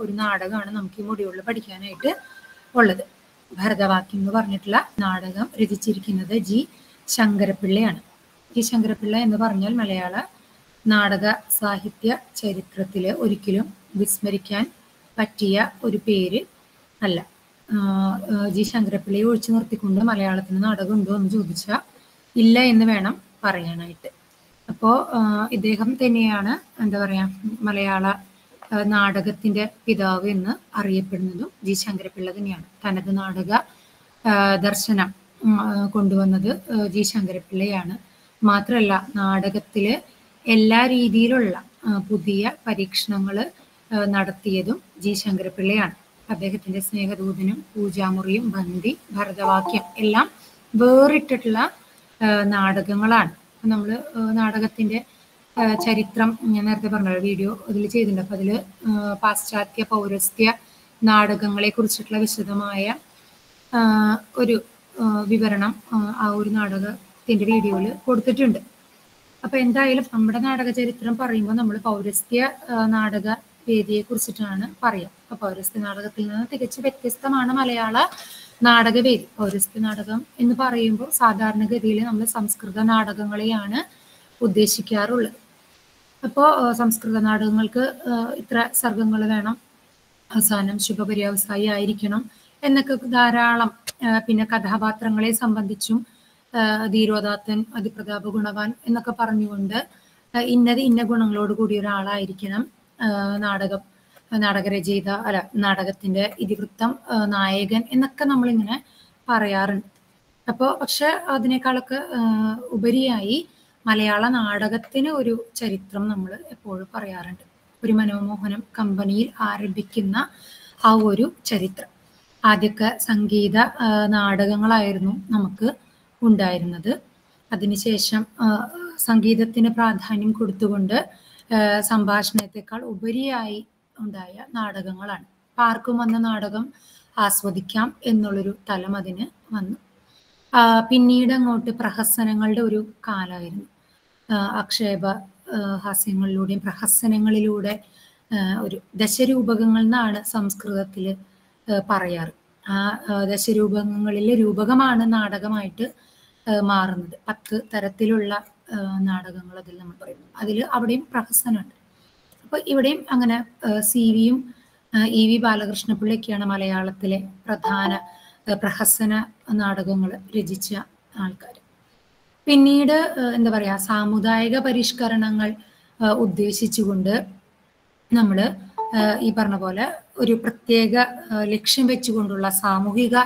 ഒരു നാടകമാണ് നമുക്ക് ഈ മുടിയുള്ള പഠിക്കാനായിട്ട് ഉള്ളത്. ഭരതവാക്യം എന്ന് പറഞ്ഞിട്ടുള്ള നാടകം രചിച്ചിരിക്കുന്നത് ജി ശങ്കരപ്പിള്ളയാണ്. ജി ശങ്കരപ്പിള്ള എന്ന് പറഞ്ഞാൽ മലയാള നാടക സാഹിത്യ ചരിത്രത്തിൽ ഒരിക്കലും വിസ്മരിക്കാൻ പറ്റിയ ഒരു പേര് അല്ല. ജി ശങ്കരപ്പിള്ളയെ ഒഴിച്ചു നിർത്തിക്കൊണ്ട് മലയാളത്തിന് നാടകം ഉണ്ടോ എന്ന് ചോദിച്ചാൽ ഇല്ല എന്ന് വേണം പറയാനായിട്ട്. അപ്പോൾ ഇദ്ദേഹം തന്നെയാണ് എന്താ പറയാ മലയാള നാടകത്തിന്റെ പിതാവ് എന്ന് അറിയപ്പെടുന്നതും ജി ശങ്കരപ്പിള്ള തന്നെയാണ്. തനത് നാടക ദർശനം കൊണ്ടുവന്നത് ജി ശങ്കരപ്പിള്ളയാണ്. മാത്രമല്ല നാടകത്തിൽ എല്ലാ രീതിയിലുള്ള പുതിയ പരീക്ഷണങ്ങൾ നടത്തിയതും ജി ശങ്കരപ്പിള്ളയാണ്. അദ്ദേഹത്തിന്റെ സ്നേഹദൂതനും പൂജാമുറിയും ബന്ദി ഭരതവാക്യം എല്ലാം വേറിട്ടിട്ടുള്ള നാടകങ്ങളാണ്. നമ്മൾ നാടകത്തിന്റെ ചരിത്രം ഞാൻ നേരത്തെ പറഞ്ഞ വീഡിയോ അതിൽ ചെയ്തിട്ടുണ്ട്. അപ്പൊ അതിൽ പാശ്ചാത്യ പൗരസ്ത്യ നാടകങ്ങളെ കുറിച്ചിട്ടുള്ള വിശദമായ ഒരു വിവരണം ആ ഒരു നാടകത്തിന്റെ വീഡിയോയിൽ കൊടുത്തിട്ടുണ്ട്. അപ്പൊ എന്തായാലും നമ്മുടെ നാടക ചരിത്രം പറയുമ്പോൾ നമ്മൾ പൗരസ്ത്യ നാടക വേദിയെ കുറിച്ചിട്ടാണ് പറയാം. അപ്പൊ പൗരസ്ത്യ നാടകത്തിൽ നിന്ന് തികച്ചും വ്യത്യസ്തമാണ് മലയാള നാടകവേദി പൗരസ്ത്യ നാടകം എന്ന് പറയുമ്പോൾ സാധാരണഗതിയിൽ നമ്മൾ സംസ്കൃത നാടകങ്ങളെയാണ് ഉദ്ദേശിക്കാറുള്ളത്. അപ്പോൾ സംസ്കൃത നാടകങ്ങൾക്ക് ഇത്ര സർഗങ്ങൾ വേണം. അവസാനം ശുഭപര്യാവസായി ആയിരിക്കണം എന്നൊക്കെ ധാരാളം പിന്നെ കഥാപാത്രങ്ങളെ സംബന്ധിച്ചും ധീരോദാത്തൻ അതിപ്രതാപ ഗുണവാൻ എന്നൊക്കെ പറഞ്ഞുകൊണ്ട് ഇന്നത് ഇന്ന ഗുണങ്ങളോട് കൂടിയ ഒരാളായിരിക്കണം നാടകം നാടകരചയിത അല്ല നാടകത്തിന്റെ ഇതിവൃത്തം നായകൻ എന്നൊക്കെ നമ്മളിങ്ങനെ പറയാറുണ്ട്. അപ്പോൾ പക്ഷെ അതിനേക്കാളൊക്കെ ഉപരിയായി മലയാള നാടകത്തിന് ഒരു ചരിത്രം നമ്മൾ എപ്പോഴും പറയാറുണ്ട്. ഒരു മനോമോഹനം കമ്പനിയിൽ ആരംഭിക്കുന്ന ആ ഒരു ചരിത്രം. ആദ്യമൊക്കെ സംഗീത നാടകങ്ങളായിരുന്നു നമുക്ക് ഉണ്ടായിരുന്നത്. അതിനുശേഷം സംഗീതത്തിന് പ്രാധാന്യം കൊടുത്തുകൊണ്ട് സംഭാഷണത്തെക്കാൾ ഉപരിയായി ഉണ്ടായ നാടകങ്ങളാണ്. പാർക്കും വന്ന നാടകം ആസ്വദിക്കാം എന്നുള്ളൊരു തലം അതിന് വന്നു. പിന്നീട് അങ്ങോട്ട് പ്രഹസനങ്ങളുടെ ഒരു കാലമായിരുന്നു. ആക്ഷേപ ഹാസ്യങ്ങളിലൂടെയും പ്രഹസനങ്ങളിലൂടെ ഒരു ദശരൂപകങ്ങൾ എന്നാണ് സംസ്കൃതത്തിൽ പറയാറ്. ആ ദശരൂപങ്ങളിലെ രൂപകമാണ് നാടകമായിട്ട് മാറുന്നത്. പത്ത് തരത്തിലുള്ള നാടകങ്ങൾ അതിൽ നമ്മൾ പറയുന്നു. അതിൽ അവിടെയും പ്രഹസനമുണ്ട്. അപ്പൊ ഇവിടെയും അങ്ങനെ സി വിയും ഇ വി ബാലകൃഷ്ണപിള്ളയൊക്കെയാണ് മലയാളത്തിലെ പ്രധാന പ്രഹസന നാടകങ്ങൾ രചിച്ച ആൾക്കാർ പിന്നീട് എന്താ പറയാ സാമുദായിക പരിഷ്കരണങ്ങൾ ഉദ്ദേശിച്ചുകൊണ്ട് നമ്മൾ ഈ പറഞ്ഞ പോലെ ഒരു പ്രത്യേക ലക്ഷ്യം വെച്ചുകൊണ്ടുള്ള സാമൂഹിക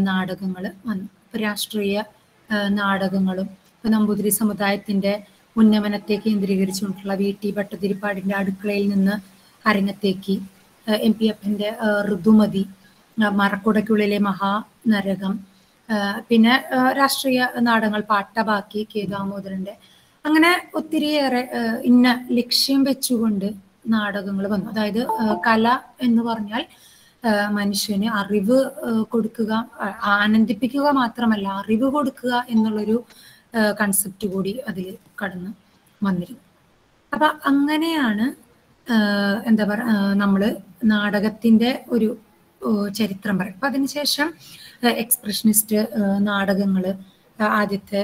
നാടകങ്ങൾ വന്നു രാഷ്ട്രീയ നാടകങ്ങളും ഇപ്പൊ നമ്പൂതിരി സമുദായത്തിന്റെ ഉന്നമനത്തെ കേന്ദ്രീകരിച്ചുകൊണ്ടുള്ള വി ടി ഭട്ടതിരിപ്പാടിന്റെ അടുക്കളയിൽ നിന്ന് അരങ്ങത്തേക്ക് എം പി എഫിന്റെ ഋതുമതി മറക്കുടയ്ക്കുള്ളിലെ മഹാനരകം പിന്നെ രാഷ്ട്രീയ നാടകങ്ങൾ പാട്ടബാക്കി കെ ദാമോദരന്റെ അങ്ങനെ ഒത്തിരിയേറെ ഇന്ന ലക്ഷ്യം വെച്ചുകൊണ്ട് നാടകങ്ങൾ വന്നു. അതായത് കല എന്ന് പറഞ്ഞാൽ മനുഷ്യന് അറിവ് കൊടുക്കുക ആനന്ദിപ്പിക്കുക മാത്രമല്ല അറിവ് കൊടുക്കുക എന്നുള്ളൊരു കൺസെപ്റ്റ് കൂടി അതിൽ കടന്ന് വന്നിരുന്നു. അപ്പൊ അങ്ങനെയാണ് എന്താ പറ നമ്മൾ നാടകത്തിന്റെ ഒരു ചരിത്രം പറയും. അപ്പൊ അതിനുശേഷം എക്സ്പ്രഷനിസ്റ്റ് നാടകങ്ങൾ ആദ്യത്തെ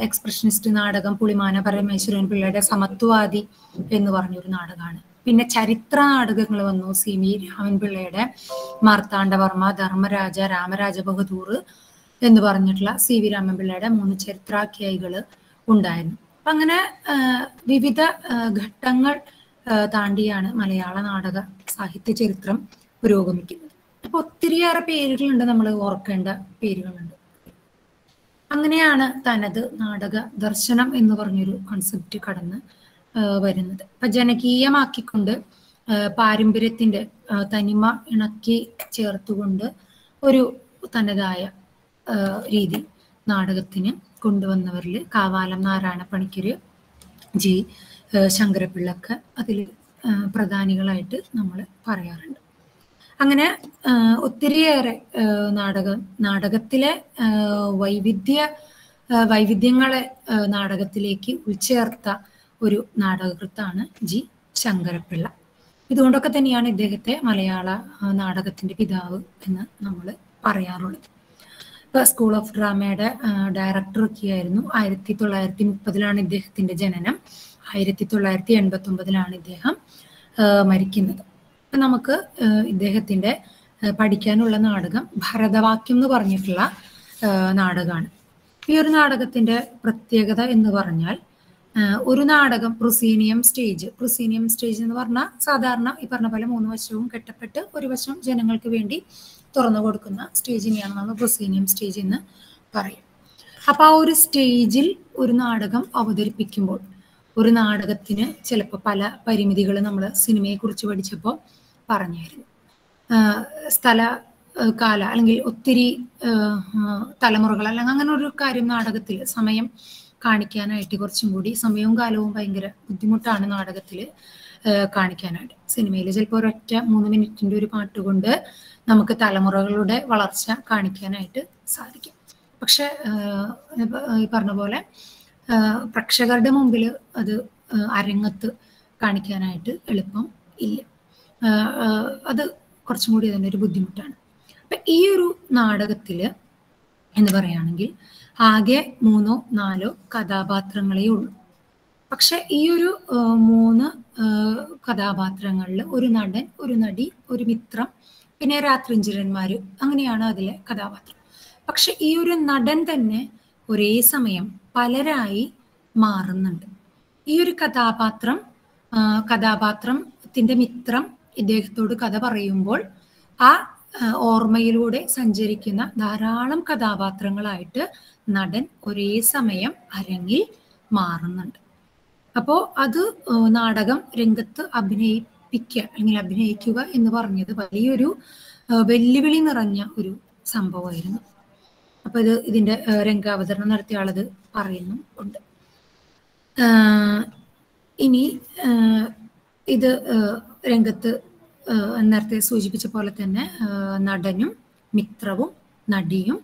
എക്സ്പ്രഷനിസ്റ്റ് നാടകം പുളിമാന പരമേശ്വരൻ പിള്ളയുടെ സമത്വവാദി എന്ന് പറഞ്ഞൊരു നാടകമാണ് പിന്നെ ചരിത്ര നാടകങ്ങൾ വന്നു. സി. വി. രാമൻപിള്ളയുടെ മാർത്താണ്ഡവർമ്മ ധർമ്മരാജ രാമരാജ ബഹദൂർ എന്ന് പറഞ്ഞിട്ടുള്ള സി. വി. രാമൻപിള്ളയുടെ മൂന്ന് ചരിത്രാഖ്യായികൾ ഉണ്ടായിരുന്നു. അങ്ങനെ വിവിധ ഘട്ടങ്ങൾ താണ്ടിയാണ് മലയാള നാടക സാഹിത്യ ചരിത്രം പുരോഗമിക്കുന്നത്. അപ്പൊ ഒത്തിരിയേറെ പേരുകളുണ്ട് നമ്മൾ ഓർക്കേണ്ട പേരുകളുണ്ട്. അങ്ങനെയാണ് തനത് നാടക ദർശനം എന്ന് പറഞ്ഞൊരു കോൺസെപ്റ്റ് കടന്ന് വരുന്നത്. അപ്പൊ ജനകീയമാക്കിക്കൊണ്ട് പാരമ്പര്യത്തിന്റെ തനിമ ഇണക്കി ചേർത്തുകൊണ്ട് ഒരു തനതായ രീതി നാടകത്തിന് കൊണ്ടുവന്നവരിൽ കാവാലം നാരായണ പണിക്കര് ജി ശങ്കരപിള്ളക്ക് അതിൽ പ്രധാനികളായിട്ട് നമ്മൾ പറയാറുണ്ട്. അങ്ങനെ ഒത്തിരിയേറെ നാടക നാടകം നാടകത്തിലെ വൈവിധ്യ വൈവിധ്യങ്ങളെ നാടകത്തിലേക്ക് ഉൾച്ചേർത്ത ഒരു നാടകകൃത്താണ് ജി ശങ്കരപ്പിള്ള. ഇതുകൊണ്ടൊക്കെ തന്നെയാണ് ഇദ്ദേഹത്തെ മലയാള നാടകത്തിന്റെ പിതാവ് എന്ന് നമ്മൾ പറയാറുള്ളത്. ഇപ്പൊ സ്കൂൾ ഓഫ് ഡ്രാമയുടെ ഡയറക്ടറൊക്കെ ആയിരുന്നു ആയിരത്തി തൊള്ളായിരത്തി മുപ്പതിലാണ് ഇദ്ദേഹത്തിന്റെ ജനനം. ആയിരത്തി തൊള്ളായിരത്തി എൺപത്തി ഒമ്പതിലാണ് ഇദ്ദേഹം മരിക്കുന്നത് അപ്പൊ നമുക്ക് ഇദ്ദേഹത്തിന്റെ പഠിക്കാനുള്ള നാടകം ഭരതവാക്യം എന്ന് പറഞ്ഞിട്ടുള്ള നാടകമാണ്. ഈ ഒരു നാടകത്തിന്റെ പ്രത്യേകത എന്ന് പറഞ്ഞാൽ ഒരു നാടകം പ്രൊസീനിയം സ്റ്റേജ്. പ്രൊസീനിയം സ്റ്റേജ് എന്ന് പറഞ്ഞാൽ സാധാരണ ഈ പറഞ്ഞ പോലെ മൂന്ന് വശവും കെട്ടപ്പെട്ട് ഒരു വശം ജനങ്ങൾക്ക് വേണ്ടി തുറന്നു കൊടുക്കുന്ന സ്റ്റേജിനെയാണ് നമ്മൾ പ്രൊസീനിയം സ്റ്റേജ് എന്ന് പറയും. അപ്പൊ ആ ഒരു സ്റ്റേജിൽ ഒരു നാടകം അവതരിപ്പിക്കുമ്പോൾ ഒരു നാടകത്തിന് ചിലപ്പോൾ പല പരിമിതികൾ നമ്മൾ സിനിമയെക്കുറിച്ച് പഠിച്ചപ്പോൾ പറഞ്ഞായിരുന്നു. സ്ഥല കാല അല്ലെങ്കിൽ ഒത്തിരി തലമുറകൾ അല്ലെങ്കിൽ അങ്ങനെ ഒരു കാര്യം നാടകത്തിൽ സമയം കാണിക്കാനായിട്ട് കുറച്ചും കൂടി സമയവും കാലവും ഭയങ്കര ബുദ്ധിമുട്ടാണ് നാടകത്തിൽ കാണിക്കാനായിട്ട്. സിനിമയിൽ ചിലപ്പോൾ ഒരൊറ്റ മൂന്ന് മിനിറ്റിന്റെ ഒരു പാട്ട് കൊണ്ട് നമുക്ക് തലമുറകളുടെ വളർച്ച കാണിക്കാനായിട്ട് സാധിക്കും. പക്ഷെ ഈ പറഞ്ഞ പോലെ പ്രേക്ഷകരുടെ മുമ്പിൽ അത് അരങ്ങത്ത് കാണിക്കാനായിട്ട് എളുപ്പം ഇല്ല. അത് കുറച്ചും കൂടി അതിന്റെ ഒരു ബുദ്ധിമുട്ടാണ്. അപ്പൊ ഈ ഒരു നാടകത്തിൽ എന്ന് പറയുകയാണെങ്കിൽ ആകെ മൂന്നോ നാലോ കഥാപാത്രങ്ങളേ ഉള്ളൂ പക്ഷെ ഈ ഒരു മൂന്ന് കഥാപാത്രങ്ങളിൽ ഒരു നടൻ ഒരു നടി ഒരു മിത്രം പിന്നെ രാത്രിഞ്ചിരന്മാർ അങ്ങനെയാണ് അതിലെ കഥാപാത്രം. പക്ഷെ ഈ ഒരു നടൻ തന്നെ ഒരേ സമയം പലരായി മാറുന്നുണ്ട്. ഈ ഒരു കഥാപാത്രം കഥാപാത്രത്തിന്റെ മിത്രം ഇദ്ദേഹത്തോട് കഥ പറയുമ്പോൾ ആ ഓർമ്മയിലൂടെ സഞ്ചരിക്കുന്ന ധാരാളം കഥാപാത്രങ്ങളായിട്ട് നടൻ ഒരേ സമയം അരങ്ങിൽ മാറുന്നുണ്ട്. അപ്പോൾ അത് നാടകം രംഗത്ത് അഭിനയിപ്പിക്കുക അല്ലെങ്കിൽ അഭിനയിക്കുക എന്ന് പറഞ്ഞത് വലിയൊരു വെല്ലുവിളി നിറഞ്ഞ ഒരു സംഭവമായിരുന്നു. അപ്പൊ ഇത് ഇതിന്റെ രംഗാവതരണം നടത്തിയ ആളത് പറയുന്നു ഉണ്ട്. ഇനി ഇത് രംഗത്ത് നേരത്തെ സൂചിപ്പിച്ച പോലെ തന്നെ നടനും മിത്രവും നടിയും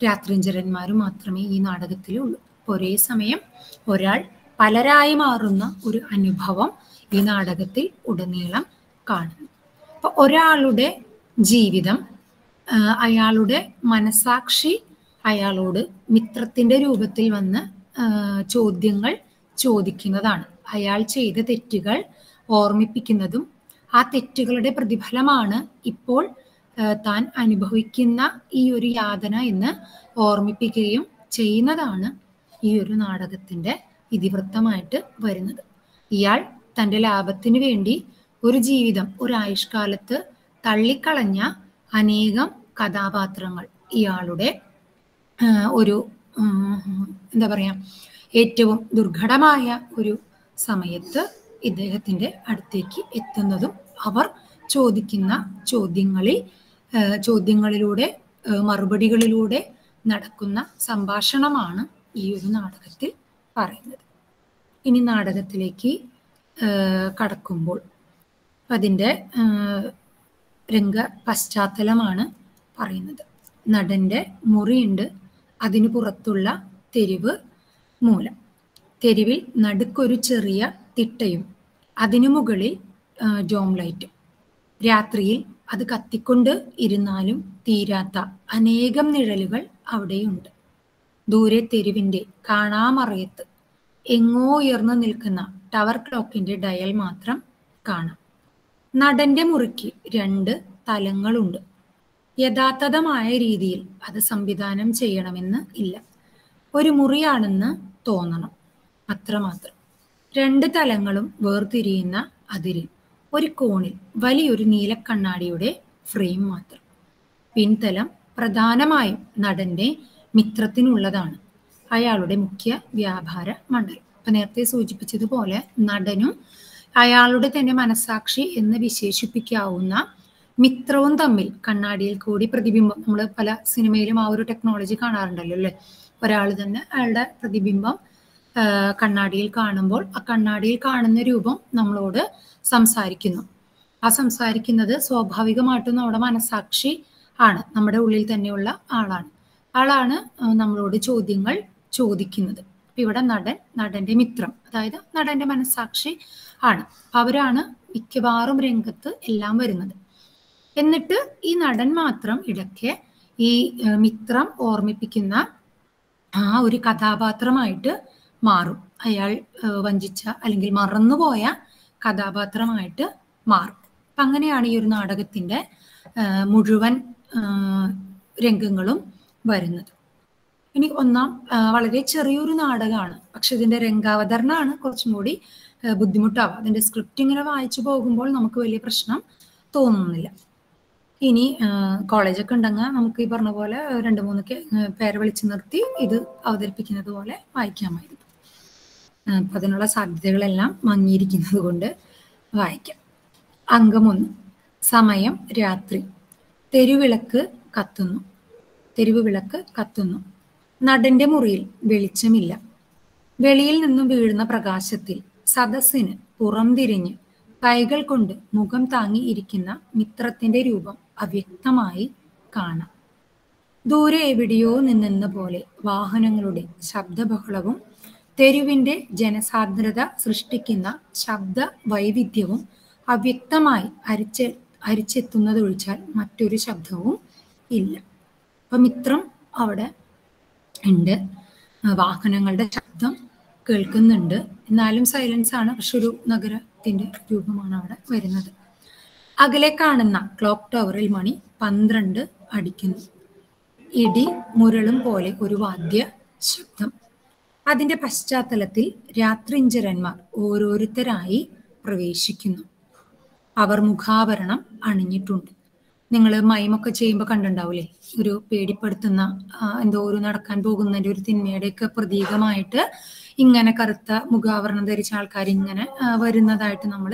രാത്രിഞ്ചരന്മാരും മാത്രമേ ഈ നാടകത്തിലുള്ളൂ. ഒരേ സമയം ഒരാൾ പലരായി മാറുന്ന ഒരു അനുഭവം ഈ നാടകത്തിൽ ഉടനീളം കാണുന്നു. അപ്പൊ ഒരാളുടെ ജീവിതം അയാളുടെ മനസാക്ഷി അയാളോട് മിത്രത്തിന്റെ രൂപത്തിൽ വന്ന് ചോദ്യങ്ങൾ ചോദിക്കുന്നതാണ്. അയാൾ ചെയ്ത തെറ്റുകൾ ഓർമ്മിപ്പിക്കുന്നതും ആ തെറ്റുകളുടെ പ്രതിഫലമാണ് ഇപ്പോൾ താൻ അനുഭവിക്കുന്ന ഈ ഒരു യാതന എന്ന് ഓർമ്മിപ്പിക്കുകയും ചെയ്യുന്നതാണ് ഈ ഒരു നാടകത്തിന്റെ ഇതിവൃത്തമായിട്ട് വരുന്നത്. ഇയാൾ തന്റെ ലാഭത്തിന് വേണ്ടി ഒരു ജീവിതം ഒരു ആയുഷ്കാലത്ത് തള്ളിക്കളഞ്ഞ അനേകം കഥാപാത്രങ്ങൾ ഇയാളുടെ ഒരു എന്താ പറയാ ഏറ്റവും ദുർഘടമായ ഒരു സമയത്ത് ഇദ്ദേഹത്തിന്റെ അടുത്തേക്ക് എത്തുന്നതും അവർ ചോദിക്കുന്ന ചോദ്യങ്ങളിൽ ചോദ്യങ്ങളിലൂടെ മറുപടികളിലൂടെ നടക്കുന്ന സംഭാഷണമാണ് ഈ ഒരു നാടകത്തിൽ പറയുന്നത്. ഇനി നാടകത്തിലേക്ക് കടക്കുമ്പോൾ അതിന്റെ രംഗ പശ്ചാത്തലമാണ് പറയുന്നത്. നടന്റെ മുറിയുണ്ട് അതിനു പുറത്തുള്ള തെരുവ് മൂലം. തെരുവിൽ നടുക്കൊരു ചെറിയ തിട്ടയും അതിനു മുകളിൽ ജോം ലൈറ്റും. രാത്രിയിൽ അത് കത്തിക്കൊണ്ട് ഇരുന്നാലും തീരാത്ത അനേകം നിഴലുകൾ അവിടെയുണ്ട്. ദൂരെ തെരുവിന്റെ കാണാമറയത്ത് എങ്ങോ ഉയർന്നു നിൽക്കുന്ന ടവർ ക്ലോക്കിന്റെ ഡയൽ മാത്രം കാണാം. നടന്റെ മുറിക്ക് രണ്ട് തലങ്ങളുണ്ട്. യഥാർത്ഥമായ രീതിയിൽ അത് സംവിധാനം ചെയ്യണമെന്ന് ഇല്ല. ഒരു മുറിയാണെന്ന് തോന്നണം. അത്രമാത്രം. രണ്ട് തലങ്ങളും വേർതിരിയുന്ന അതിരിൽ ഒരു കോണിൽ വലിയൊരു നീലക്കണ്ണാടിയുടെ ഫ്രെയിം മാത്രം. പിൻതലം പ്രധാനമായും നടന്റെ മിത്രത്തിനുള്ളതാണ്. അയാളുടെ മുഖ്യ വ്യാപാര മണ്ഡലം. അപ്പൊ നേരത്തെ സൂചിപ്പിച്ചതുപോലെ നടനും അയാളുടെ തന്നെ മനസാക്ഷി എന്ന് വിശേഷിപ്പിക്കാവുന്ന മിത്രവും തമ്മിൽ കണ്ണാടിയിൽ കൂടി പ്രതിബിംബം. നമ്മൾ പല സിനിമയിലും ആ ഒരു ടെക്നോളജി കാണാറുണ്ടല്ലോ അല്ലെ? ഒരാൾ തന്നെ അയാളുടെ പ്രതിബിംബം കണ്ണാടിയിൽ കാണുമ്പോൾ ആ കണ്ണാടിയിൽ കാണുന്ന രൂപം നമ്മളോട് സംസാരിക്കുന്നു. ആ സംസാരിക്കുന്നത് സ്വാഭാവികമായിട്ടും നമ്മുടെ മനസാക്ഷി ആണ് നമ്മുടെ ഉള്ളിൽ തന്നെയുള്ള ആളാണ്. ആളാണ് നമ്മളോട് ചോദ്യങ്ങൾ ചോദിക്കുന്നത്. ഇവിടെ നടൻ നടന്റെ മിത്രം അതായത് നടന്റെ മനസാക്ഷി ആണ്. അവരാണ് മിക്കവാറും രംഗത്ത് എല്ലാം വരുന്നത്. എന്നിട്ട് ഈ നടൻ മാത്രം ഇടയ്ക്ക് ഈ മിത്രം ഓർമ്മിപ്പിക്കുന്ന ആ ഒരു കഥാപാത്രമായിട്ട് മാറും. അയാൾ വഞ്ചിച്ച അല്ലെങ്കിൽ മറന്നുപോയ കഥാപാത്രമായിട്ട് മാറും. അപ്പൊ അങ്ങനെയാണ് ഈ ഒരു നാടകത്തിന്റെ മുഴുവൻ രംഗങ്ങളും വരുന്നത്. ഇനി ഒന്നാം വളരെ ചെറിയൊരു നാടകമാണ്. പക്ഷെ ഇതിന്റെ രംഗാവതരണമാണ് കുറച്ചും കൂടി ബുദ്ധിമുട്ടാവുക. അതിന്റെ സ്ക്രിപ്റ്റ് ഇങ്ങനെ വായിച്ചു പോകുമ്പോൾ നമുക്ക് വലിയ പ്രശ്നം തോന്നുന്നില്ല. ഇനി കോളേജൊക്കെ ഉണ്ടെങ്കിൽ നമുക്ക് ഈ പറഞ്ഞ പോലെ രണ്ട് മൂന്ന് പേര് വിളിച്ചു നിർത്തി ഇത് അവതരിപ്പിക്കുന്നത് പോലെ വായിക്കാമായിരുന്നു അപ്പൊ അതിനുള്ള സാധ്യതകളെല്ലാം മങ്ങിയിരിക്കുന്നത് കൊണ്ട് വായിക്കാം. അംഗമൊന്ന് സമയം രാത്രി. തെരുവിളക്ക് കത്തുന്നു. തെരുവ് വിളക്ക് കത്തുന്നു. നടന്റെ മുറിയിൽ വെളിച്ചമില്ല. വെളിയിൽ നിന്നും വീഴുന്ന പ്രകാശത്തിൽ സദസ്സിന് പുറംതിരിഞ്ഞ് കൈകൾ കൊണ്ട് മുഖം താങ്ങി ഇരിക്കുന്ന മിത്രത്തിന്റെ രൂപം അവ്യക്തമായി കാണാം. ദൂരെ എവിടെയോ നിന്നെന്ന പോലെ വാഹനങ്ങളുടെ ശബ്ദബഹളവും തെരുവിന്റെ ജനസാന്ദ്രത സൃഷ്ടിക്കുന്ന ശബ്ദ വൈവിധ്യവും അവ്യക്തമായി അരിച്ച് അരിച്ചെത്തുന്നതൊഴിച്ചാൽ മറ്റൊരു ശബ്ദവും ഇല്ല. അപ്പൊ മിത്രം അവിടെ ഉണ്ട്. വാഹനങ്ങളുടെ ശബ്ദം കേൾക്കുന്നുണ്ട്. എന്നാലും സൈലൻസ് ആണ്. പക്ഷെ ഒരു നഗരത്തിന്റെ രൂപമാണ് അവിടെ വരുന്നത്. അകലെ കാണുന്ന ക്ലോക്ക് ടവറിൽ മണി പന്ത്രണ്ട് അടിക്കുന്നു. ഇടി മുരളും പോലെ ഒരു വാദ്യ ശബ്ദം. അതിന്റെ പശ്ചാത്തലത്തിൽ രാത്രിഞ്ചരന്മാർ ഓരോരുത്തരായി പ്രവേശിക്കുന്നു. അവർ മുഖാവരണം അണിഞ്ഞിട്ടുണ്ട്. നിങ്ങൾ മൈമൊക്കെ ചെയ്യുമ്പോൾ കണ്ടിട്ടുണ്ടാവില്ലേ ഒരു പേടിപ്പെടുത്തുന്ന എന്തോ ഒരു നടക്കാൻ പോകുന്നതിന്റെ ഒരു തിന്മയുടെയൊക്കെ പ്രതീകമായിട്ട് ഇങ്ങനെ കറുത്ത മുഖാവരണം ധരിച്ച ആൾക്കാർ ഇങ്ങനെ വരുന്നതായിട്ട് നമ്മൾ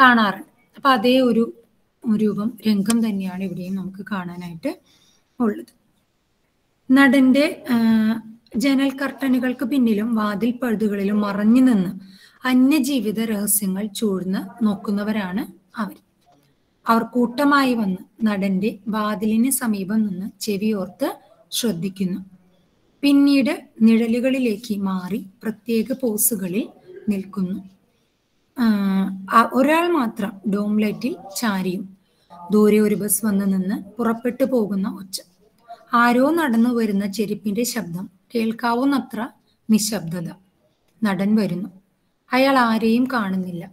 കാണാറുണ്ട്. അപ്പൊ അതേ ഒരു രൂപം രംഗം തന്നെയാണ് ഇവിടെയും നമുക്ക് കാണാനായിട്ട് ഉള്ളത്. നടന്റെ ജനൽ കർട്ടനുകൾക്ക് പിന്നിലും വാതിൽ പഴുതുകളിലും മറഞ്ഞു നിന്ന് അന്യജീവിത രഹസ്യങ്ങൾ ചൂഴ്ന്ന് നോക്കുന്നവരാണ് അവർ. അവർ കൂട്ടമായി വന്ന് നടന്റെ വാതിലിന് സമീപം നിന്ന് ചെവിയോർത്ത് ശ്രദ്ധിക്കുന്നു. പിന്നീട് നിഴലുകളിലേക്ക് മാറി പ്രത്യേക പോസുകളിൽ നിൽക്കുന്നു. ഒരാൾ മാത്രം ഡോംലൈറ്റിൽ ചാരിയും ദൂരെ ഒരു ബസ് വന്നു നിന്ന് പുറപ്പെട്ടു പോകുന്ന ഒച്ച. ആരോ നടന്നു വരുന്ന ചെരുപ്പിന്റെ ശബ്ദം കേൾക്കാവുന്നത്ര നിശബ്ദത നടൻ വരുന്നു. അയാൾ ആരെയും കാണുന്നില്ല.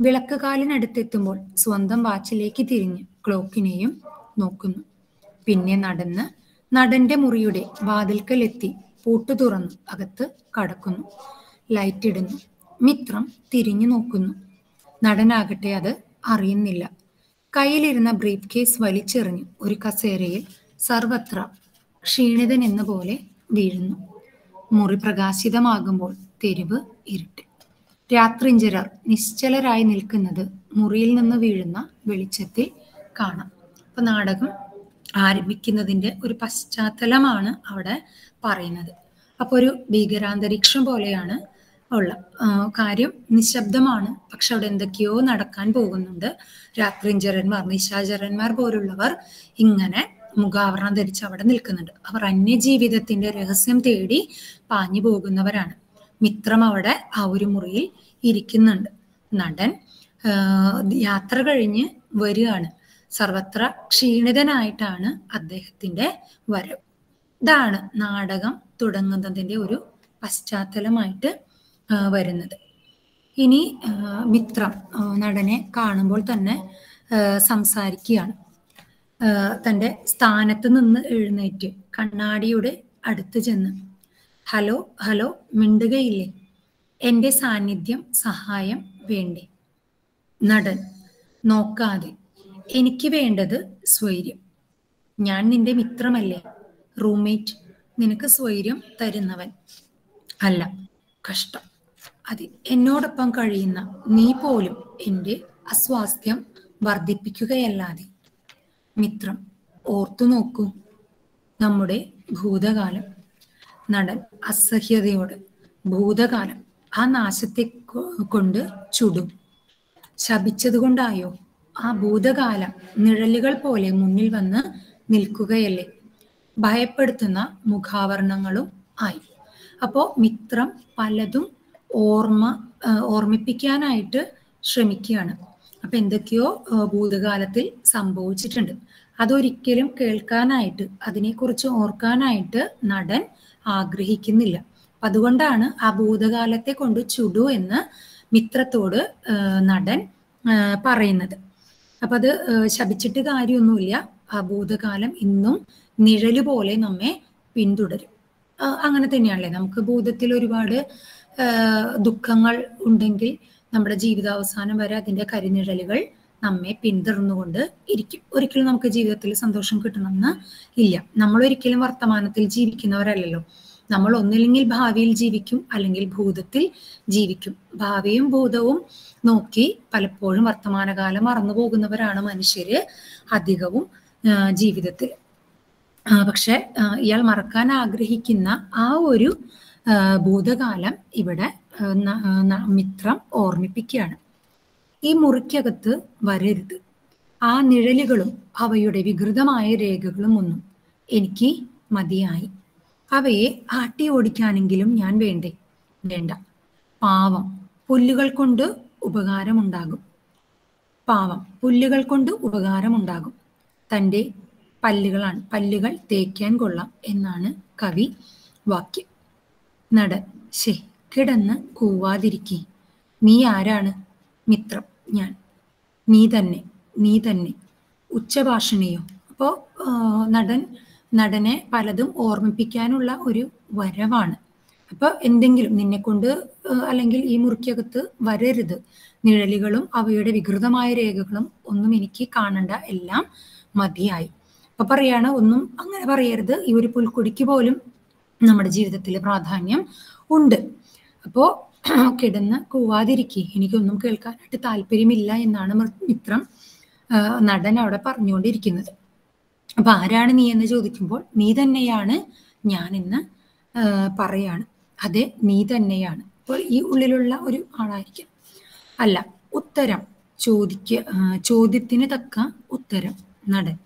വിളക്ക് കാലിനടുത്തെത്തുമ്പോൾ സ്വന്തം വാച്ചിലേക്ക് തിരിഞ്ഞ് ക്ലോക്കിനെയും നോക്കുന്നു. പിന്നെ നടന്ന് നടന്റെ മുറിയുടെ വാതിൽക്കലെത്തി പൂട്ടു തുറന്ന് അകത്ത് കടക്കുന്നു ലൈറ്റ് ഇടുന്നു മിത്രം തിരിഞ്ഞു നോക്കുന്നു. നടനാകട്ടെ അത് അറിയുന്നില്ല. കയ്യിലിരുന്ന ബ്രീഫ് കേസ് വലിച്ചെറിഞ്ഞു ഒരു കസേരയിൽ സർവത്ര ക്ഷീണിതൻ എന്ന പോലെ വീഴുന്നു. മുറി പ്രകാശിതമാകുമ്പോൾ തെരുവ് ഇരുട്ട്. രാത്രിഞ്ചരർ നിശ്ചലരായി നിൽക്കുന്നത് മുറിയിൽ നിന്ന് വീഴുന്ന വെളിച്ചത്തിൽ കാണാം. അപ്പൊ നാടകം ആരംഭിക്കുന്നതിന്റെ ഒരു പശ്ചാത്തലമാണ് അവിടെ പറയുന്നത്. അപ്പോൾ ഒരു ഭീകരാന്തരീക്ഷം പോലെയാണ് ഉള്ള കാര്യം നിശബ്ദമാണ്. പക്ഷെ അവിടെ എന്തൊക്കെയോ നടക്കാൻ പോകുന്നുണ്ട്. രാത്രിഞ്ചരന്മാർ നിശാചരന്മാർ പോലുള്ളവർ ഇങ്ങനെ മുഖാവരണം ധരിച്ച് അവിടെ നിൽക്കുന്നുണ്ട്. അവർ അന്യജീവിതത്തിന്റെ രഹസ്യം തേടി പാഞ്ഞു പോകുന്നവരാണ്. മിത്രം അവിടെ ആ ഒരു മുറിയിൽ ഇരിക്കുന്നുണ്ട്. നടൻ യാത്ര കഴിഞ്ഞ് വരികയാണ്. സർവത്ര ക്ഷീണിതനായിട്ടാണ് അദ്ദേഹത്തിന്റെ വരവ്. ഇതാണ് നാടകം തുടങ്ങുന്നതിന്റെ ഒരു പശ്ചാത്തലമായിട്ട് വരുന്നത്. ഇനി മിത്രം നടനെ കാണുമ്പോൾ തന്നെ സംസാരിക്കുകയാണ്. തന്റെ സ്ഥാനത്ത് നിന്ന് എഴുന്നേറ്റ് കണ്ണാടിയുടെ അടുത്ത് ചെന്ന് ഹലോ ഹലോ മിണ്ടുകയില്ലേ? എന്റെ സാന്നിധ്യം സഹായം വേണ്ടേ? നടൻ നോക്കാതെ എനിക്ക് വേണ്ടത് സ്വൈര്യം. ഞാൻ നിന്റെ മിത്രമല്ലേ? റൂംമേറ്റ് നിനക്ക് സ്വൈര്യം തരുന്നവൻ. അല്ല കഷ്ടം. അത് എന്നോടൊപ്പം കഴിയുന്ന നീ പോലും എന്റെ അസ്വാസ്ഥ്യം വർദ്ധിപ്പിക്കുകയല്ലാതെ. മിത്രം ഓർത്തു നോക്കൂ. നമ്മുടെ ഭൂതകാലം നടൻ അസഹ്യതയോട് ഭൂതകാലം ആ നാശത്തെ കൊണ്ട് ചുടും. ശപിച്ചതുകൊണ്ടായോ? ആ ഭൂതകാലം നിഴലുകൾ പോലെ മുന്നിൽ വന്ന് നിൽക്കുകയല്ലേ? ഭയപ്പെടുത്തുന്ന മുഖാവരണങ്ങളും ആയി. അപ്പോ മിത്രം പലതും ഓർമ്മ ഓർമ്മിപ്പിക്കാനായിട്ട് ശ്രമിക്കുകയാണ്. അപ്പൊ എന്തൊക്കെയോ ഭൂതകാലത്തിൽ സംഭവിച്ചിട്ടുണ്ട്. അതൊരിക്കലും കേൾക്കാനായിട്ട് അതിനെക്കുറിച്ച് ഓർക്കാനായിട്ട് നടൻ ആഗ്രഹിക്കുന്നില്ല. അതുകൊണ്ടാണ് ആ ഭൂതകാലത്തെ കൊണ്ട് ചുടു എന്ന് മിത്രത്തോട് നടൻ പറയുന്നത്. അപ്പൊ അത് ശപിച്ചിട്ട് കാര്യമൊന്നുമില്ല. ആ ഭൂതകാലം ഇന്നും നിഴൽ പോലെ നമ്മെ പിന്തുടരും. അങ്ങനെ തന്നെയാണല്ലേ? നമുക്ക് ഭൂതത്തിൽ ഒരുപാട് ദുഃഖങ്ങൾ ഉണ്ടെങ്കിൽ നമ്മുടെ ജീവിതാവസാനം വരെ അതിന്റെ കരിനിഴലുകൾ നമ്മെ പിന്തുടർന്നുകൊണ്ട് ഇരിക്കും. ഒരിക്കലും നമുക്ക് ജീവിതത്തിൽ സന്തോഷം കിട്ടണമെന്ന് ഇല്ല. നമ്മൾ ഒരിക്കലും വർത്തമാനത്തിൽ ജീവിക്കുന്നവരല്ലല്ലോ. നമ്മൾ ഒന്നില്ലെങ്കിൽ ഭാവിയിൽ ജീവിക്കും അല്ലെങ്കിൽ ഭൂതത്തിൽ ജീവിക്കും. ഭാവിയും ഭൂതവും നോക്കി പലപ്പോഴും വർത്തമാനകാലം മറന്നു പോകുന്നവരാണ് മനുഷ്യര് അധികവും ജീവിതത്തിൽ. പക്ഷെ ഇയാൾ മറക്കാൻ ആഗ്രഹിക്കുന്ന ആ ഒരു ഭൂതകാലം ഇവിടെ മിത്രം ഓർമ്മിപ്പിക്കുകയാണ്. ഈ മുറിക്കകത്ത് വരരുത്. ആ നിഴലുകളും അവയുടെ വികൃതമായ രേഖകളും ഒന്നും എനിക്ക് മതിയായി. അവയെ ആട്ടി ഓടിക്കാനെങ്കിലും ഞാൻ വേണ്ടേ? വേണ്ട. പാവം. പുല്ലുകൾ കൊണ്ട് ഉപകാരമുണ്ടാകും. പാവം. പുല്ലുകൾ കൊണ്ട് ഉപകാരമുണ്ടാകും. തന്റെ പല്ലുകളാണ്. പല്ലുകൾ തേക്കാൻ കൊള്ളാം എന്നാണ് കവി വാക്യം. നടൻ ശേ കിടന്ന് കൂവാതിരിക്കെ. നീ ആരാണ്? മിത്രം ഞാൻ. നീ തന്നെ നീ തന്നെ. ഉച്ചഭാഷണിയോ? അപ്പോ നടൻ നടനെ പലതും ഓർമ്മിപ്പിക്കാനുള്ള ഒരു വരവാണ്. അപ്പൊ എന്തെങ്കിലും നിന്നെ കൊണ്ട് അല്ലെങ്കിൽ ഈ മുറിക്കകത്ത് വരരുത്. നിഴലുകളും അവയുടെ വികൃതമായ രേഖകളും ഒന്നും എനിക്ക് കാണണ്ട. എല്ലാം മതിയായി. അപ്പൊ പറയാണ് ഒന്നും അങ്ങനെ പറയരുത്. ഈ ഒരു പുൽക്കൊടിക്ക് പോലും നമ്മുടെ ജീവിതത്തിൽ പ്രാധാന്യം ഉണ്ട്. അപ്പോ കിടന്ന് കൂവാതിരിക്കെ. എനിക്കൊന്നും കേൾക്കാനായിട്ട് താല്പര്യമില്ല എന്നാണ് മിത്രം നടൻ അവിടെ പറഞ്ഞുകൊണ്ടിരിക്കുന്നത്. അപ്പൊ ആരാണ് നീ എന്ന് ചോദിക്കുമ്പോൾ നീ തന്നെയാണ് ഞാൻ എന്ന് പറയാണ്. അതെ നീ തന്നെയാണ്. അപ്പോൾ ഈ ഉള്ളിലുള്ള ഒരു ആളായിരിക്കും. അല്ല ഉത്തരം ചോദിക്ക ചോദ്യത്തിന് തക്ക ഉത്തരം നടൻ.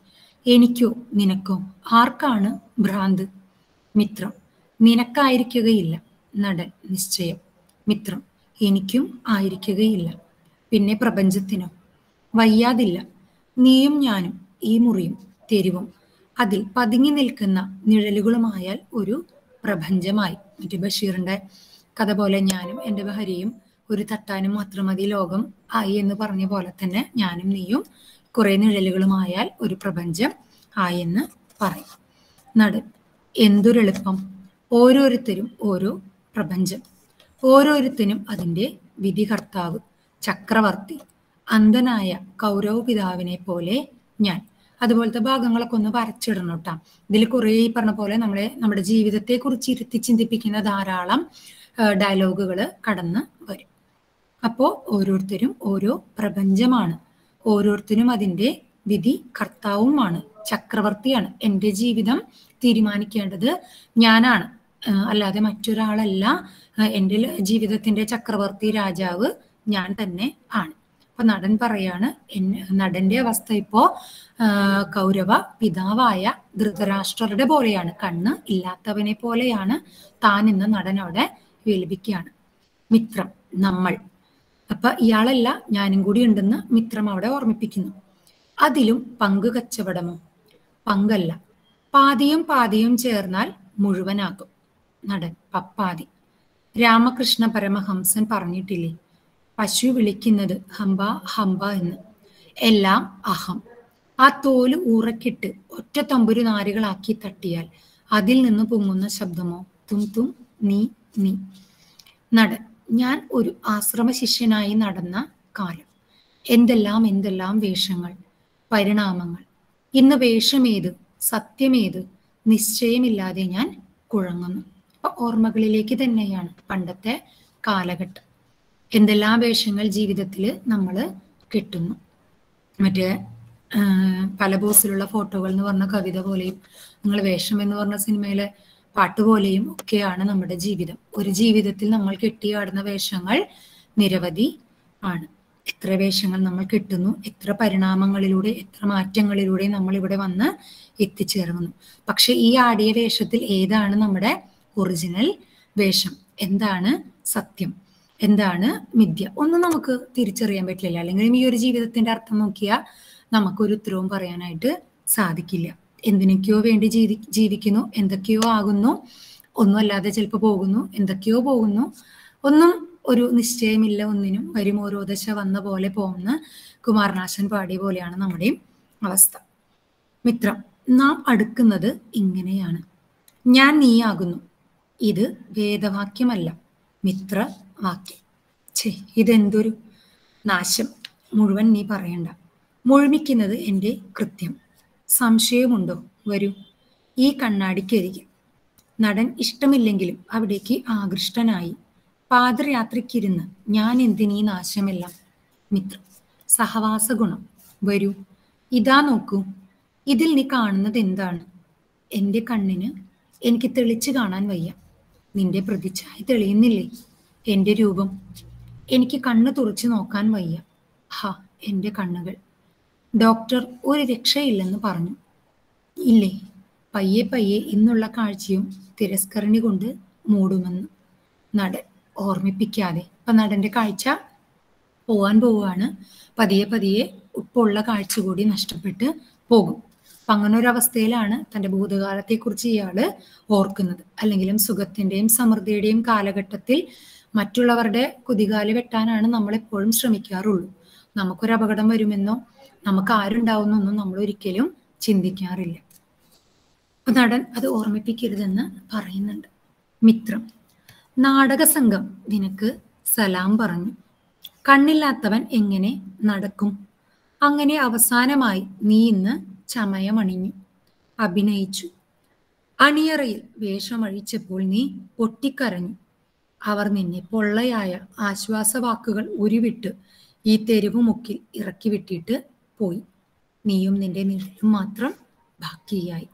എനിക്കോ നിനക്കോ ആർക്കാണ് ഭ്രാന്ത്? മിത്രം. നിനക്കായിരിക്കുകയില്ല നടൻ നിശ്ചയം. മിത്രം. എനിക്കും ആയിരിക്കുകയില്ല. പിന്നെ പ്രപഞ്ചത്തിനോ? വയ്യാതില്ല. നീയും ഞാനും ഈ മുറിയും തെരുവും. അതിൽ പതുങ്ങി നിൽക്കുന്ന നിഴലുകളുമായാൽ ഒരു പ്രപഞ്ചമായി. മറ്റു ബഷീറിന്റെ കഥ പോലെ ഞാനും എന്റെ ഭാര്യയും ഒരു തട്ടാനും മാത്രം മതി ലോകം ആയി എന്ന് പറഞ്ഞ പോലെ തന്നെ ഞാനും നീയും കുറെ നിഴലുകളുമായാൽ ഒരു പ്രപഞ്ചം ആയെന്ന് പറയും. നടൻ എന്തൊരെളുപ്പം. ഓരോരുത്തരും ഓരോ പ്രപഞ്ചം. ഓരോരുത്തരും അതിന്റെ വിധികർത്താവ് ചക്രവർത്തി അന്ധനായ കൗരവ പിതാവിനെ പോലെ ഞാൻ. അതുപോലത്തെ ഭാഗങ്ങളൊക്കെ ഒന്ന് വരച്ചിടണം കേട്ടോ ഇതിൽ കുറേ പറഞ്ഞ പോലെ നമ്മളെ നമ്മുടെ ജീവിതത്തെ കുറിച്ച് ഇരുത്തി ചിന്തിപ്പിക്കുന്ന ധാരാളം ഡയലോഗുകൾ കടന്ന് വരും. അപ്പോ ഓരോരുത്തരും ഓരോ പ്രപഞ്ചമാണ്. ഓരോരുത്തരും അതിന്റെ വിധി കർത്താവുമാണ് ചക്രവർത്തിയാണ്. എന്റെ ജീവിതം തീരുമാനിക്കേണ്ടത് ഞാനാണ്. അല്ലാതെ മറ്റൊരാളല്ല. എന്റെ ജീവിതത്തിന്റെ ചക്രവർത്തി രാജാവ് ഞാൻ തന്നെ ആണ്. അപ്പൊ നടൻ പറയാണ് നടന്റെ അവസ്ഥ ഇപ്പോ കൗരവ പിതാവായ ധൃതരാഷ്ട്രരുടെ പോലെയാണ്. കണ്ണ് ഇല്ലാത്തവനെ പോലെയാണ് താൻ ഇന്ന് നടൻ അവിടെ വേൽപ്പിക്കുകയാണ് മിത്രം നമ്മൾ. അപ്പൊ ഇയാളല്ല ഞാനും കൂടി ഉണ്ടെന്ന് മിത്രം അവിടെ ഓർമ്മിപ്പിക്കുന്നു. അതിലും പങ്ക് കച്ചവടമോ? പങ്കല്ല. പാതിയും പാതിയും ചേർന്നാൽ മുഴുവനാകും. നടൻ പപ്പാതി. രാമകൃഷ്ണ പരമഹംസൻ പറഞ്ഞിട്ടില്ലേ? പശു വിളിക്കുന്നത് ഹംബ ഹംബ എന്ന്. എല്ലാം അഹം. ആ തോൽ ഉറക്കിട്ട് ഒറ്റ തമ്പുരു നാരുകളാക്കി തട്ടിയാൽ അതിൽ നിന്ന് പൊങ്ങുന്ന ശബ്ദമോ? തും തും നീ നീ. നടൻ ഞാൻ ഒരു ആശ്രമ ശിഷ്യനായി നടന്ന കാലം. എന്തെല്ലാം എന്തെല്ലാം വേഷങ്ങൾ പരിണാമങ്ങൾ. ഇന്ന് വേഷമേത് സത്യമേത് നിശ്ചയമില്ലാതെ ഞാൻ കുഴങ്ങുന്നു. അപ്പൊ ഓർമ്മകളിലേക്ക് തന്നെയാണ് പണ്ടത്തെ കാലഘട്ടം. എന്തെല്ലാം വേഷങ്ങൾ ജീവിതത്തിൽ നമ്മൾ കിട്ടുന്നു. മറ്റേ പല ബോസിലുള്ള ഫോട്ടോകൾ എന്ന് പറഞ്ഞ കവിത പോലെയും നിങ്ങൾ വേഷം എന്ന് പറഞ്ഞ സിനിമയിലെ പാട്ട് പോലെയും ഒക്കെയാണ് നമ്മുടെ ജീവിതം. ഒരു ജീവിതത്തിൽ നമ്മൾ കെട്ടിയാടുന്ന വേഷങ്ങൾ നിരവധി ആണ്. എത്ര വേഷങ്ങൾ നമ്മൾ കിട്ടുന്നു എത്ര പരിണാമങ്ങളിലൂടെ എത്ര മാറ്റങ്ങളിലൂടെ നമ്മൾ ഇവിടെ വന്ന് എത്തിച്ചേർന്നു. പക്ഷെ ഈ ആടിയ വേഷത്തിൽ ഏതാണ് നമ്മുടെ ഒറിജിനൽ വേഷം? എന്താണ് സത്യം? എന്താണ് മിഥ്യ? ഒന്നും നമുക്ക് തിരിച്ചറിയാൻ പറ്റില്ല. അല്ലെങ്കിൽ ഈ ഒരു ജീവിതത്തിന്റെ അർത്ഥം നോക്കിയാൽ നമുക്കൊരു ഉത്തരവും പറയാനായിട്ട് സാധിക്കില്ല. എന്തിനൊക്കെയോ വേണ്ടി ജീവി ജീവിക്കുന്നു. എന്തൊക്കെയോ ആകുന്നു. ഒന്നും അല്ലാതെ ചിലപ്പോൾ പോകുന്നു. എന്തൊക്കെയോ പോകുന്നു. ഒന്നും ഒരു നിശ്ചയമില്ല ഒന്നിനും. വരും ഓരോ ദശ വന്ന പോലെ പോകുന്ന കുമാരനാശൻ പാടിയ പോലെയാണ് നമ്മുടെയും അവസ്ഥ. മിത്രം നാം അടുക്കുന്നത് ഇങ്ങനെയാണ്. ഞാൻ നീയാകുന്നു. ഇത് വേദവാക്യമല്ല. മിത്രവാക്യം ഛേ ഇതെന്തൊരു നാശം. മുഴുവൻ നീ പറയണ്ട. മുഴുമിക്കുന്നത് എന്റെ കൃത്യം. സംശയമുണ്ടോ? വരൂ. ഈ കണ്ണാടിക്കരികിൽ നടൻ ഇഷ്ടമില്ലെങ്കിലും അവിടേക്ക് ആകൃഷ്ടനായി. പാദയാത്രയ്ക്കിരുന്ന് ഞാൻ എന്തിനീ നാശമെല്ലാം? മിത്രം. സഹവാസ ഗുണം വരൂ. ഇതാ നോക്കൂ. ഇതിൽ നീ കാണുന്നത് എന്താണ്? എന്റെ കണ്ണിന് എനിക്ക് തെളിച്ചു കാണാൻ വയ്യ. നിന്റെ പ്രതിച്ഛായ തെളിയുന്നില്ലേ? എന്റെ രൂപം. എനിക്ക് കണ്ണ് തുറച്ചു നോക്കാൻ വയ്യ. ഹ എന്റെ കണ്ണുകൾ. ഡോക്ടർ ഒരു രക്ഷയില്ലെന്ന് പറഞ്ഞു. ഇല്ലേ? പയ്യെ പയ്യെ ഇന്നുള്ള കാഴ്ചയും തിരസ്കരണി കൊണ്ട് മൂടുമെന്ന്. നടൻ ഓർമ്മിപ്പിക്കാതെ. ഇപ്പൊ നടന്റെ കാഴ്ച പോവാൻ പോവുകയാണ്. പതിയെ പതിയെ ഉപ്പുള്ള കാഴ്ച കൂടി നഷ്ടപ്പെട്ട് പോകും. അപ്പൊ അങ്ങനെ ഒരു അവസ്ഥയിലാണ് തന്റെ ഭൂതകാലത്തെക്കുറിച്ച് ഇയാൾ ഓർക്കുന്നത്. അല്ലെങ്കിലും സുഖത്തിന്റെയും സമൃദ്ധിയുടെയും കാലഘട്ടത്തിൽ മറ്റുള്ളവരുടെ കുതികാൽ വെട്ടാനാണ് നമ്മൾ എപ്പോഴും ശ്രമിക്കാറുള്ളൂ. നമുക്കൊരു അപകടം വരുമെന്നോ നമുക്ക് ആരുണ്ടാവുന്നൊന്നും നമ്മൾ ഒരിക്കലും ചിന്തിക്കാറില്ല. നടൻ അത് ഓർമ്മിപ്പിക്കരുതെന്ന് പറയുന്നുണ്ട്. മിത്രം. നാടക സംഘം നിനക്ക് സലാം പറഞ്ഞു. കണ്ണില്ലാത്തവൻ എങ്ങനെ നടക്കും? അങ്ങനെ അവസാനമായി നീ ഇന്ന് ചമയമണിഞ്ഞു. അഭിനയിച്ചു. അണിയറയിൽ വേഷമഴിച്ചപ്പോൾ നീ പൊട്ടിക്കരഞ്ഞു. അവർ നിന്നെ പൊള്ളയായ ആശ്വാസവാക്കുകൾ ഉരുവിട്ട് ഈ തെരുവ് മുക്കിൽ ഇറക്കി വിട്ടിട്ട് പോയി. നീയും നിന്റെ നിഴലും മാത്രം ബാക്കിയായി.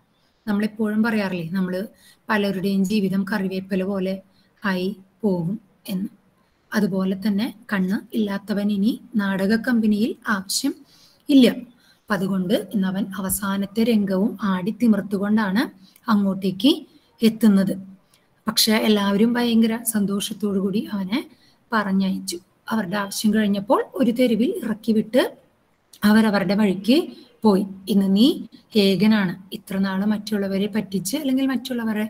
നമ്മളെപ്പോഴും പറയാറില്ലേ നമ്മൾ പലരുടെയും ജീവിതം കറിവേപ്പല പോലെ ആയി പോകും എന്ന്. അതുപോലെ തന്നെ കണ്ണ് ഇല്ലാത്തവൻ ഇനി നാടക കമ്പനിയിൽ ആവശ്യം ഇല്ല. അപ്പൊ അതുകൊണ്ട് ഇന്നവൻ അവസാനത്തെ രംഗവും ആടി തിമിർത്തുകൊണ്ടാണ് അങ്ങോട്ടേക്ക് എത്തുന്നത്. പക്ഷെ എല്ലാവരും ഭയങ്കര കൂടി അവനെ പറഞ്ഞയച്ചു. അവരുടെ ആവശ്യം കഴിഞ്ഞപ്പോൾ ഒരു തെരുവിൽ ഇറക്കി വിട്ട് അവരവരുടെ വഴിക്ക് പോയി. ഇന്ന് നീ ഏകനാണ്. ഇത്ര നാൾ മറ്റുള്ളവരെ പറ്റിച്ച് അല്ലെങ്കിൽ മറ്റുള്ളവരെ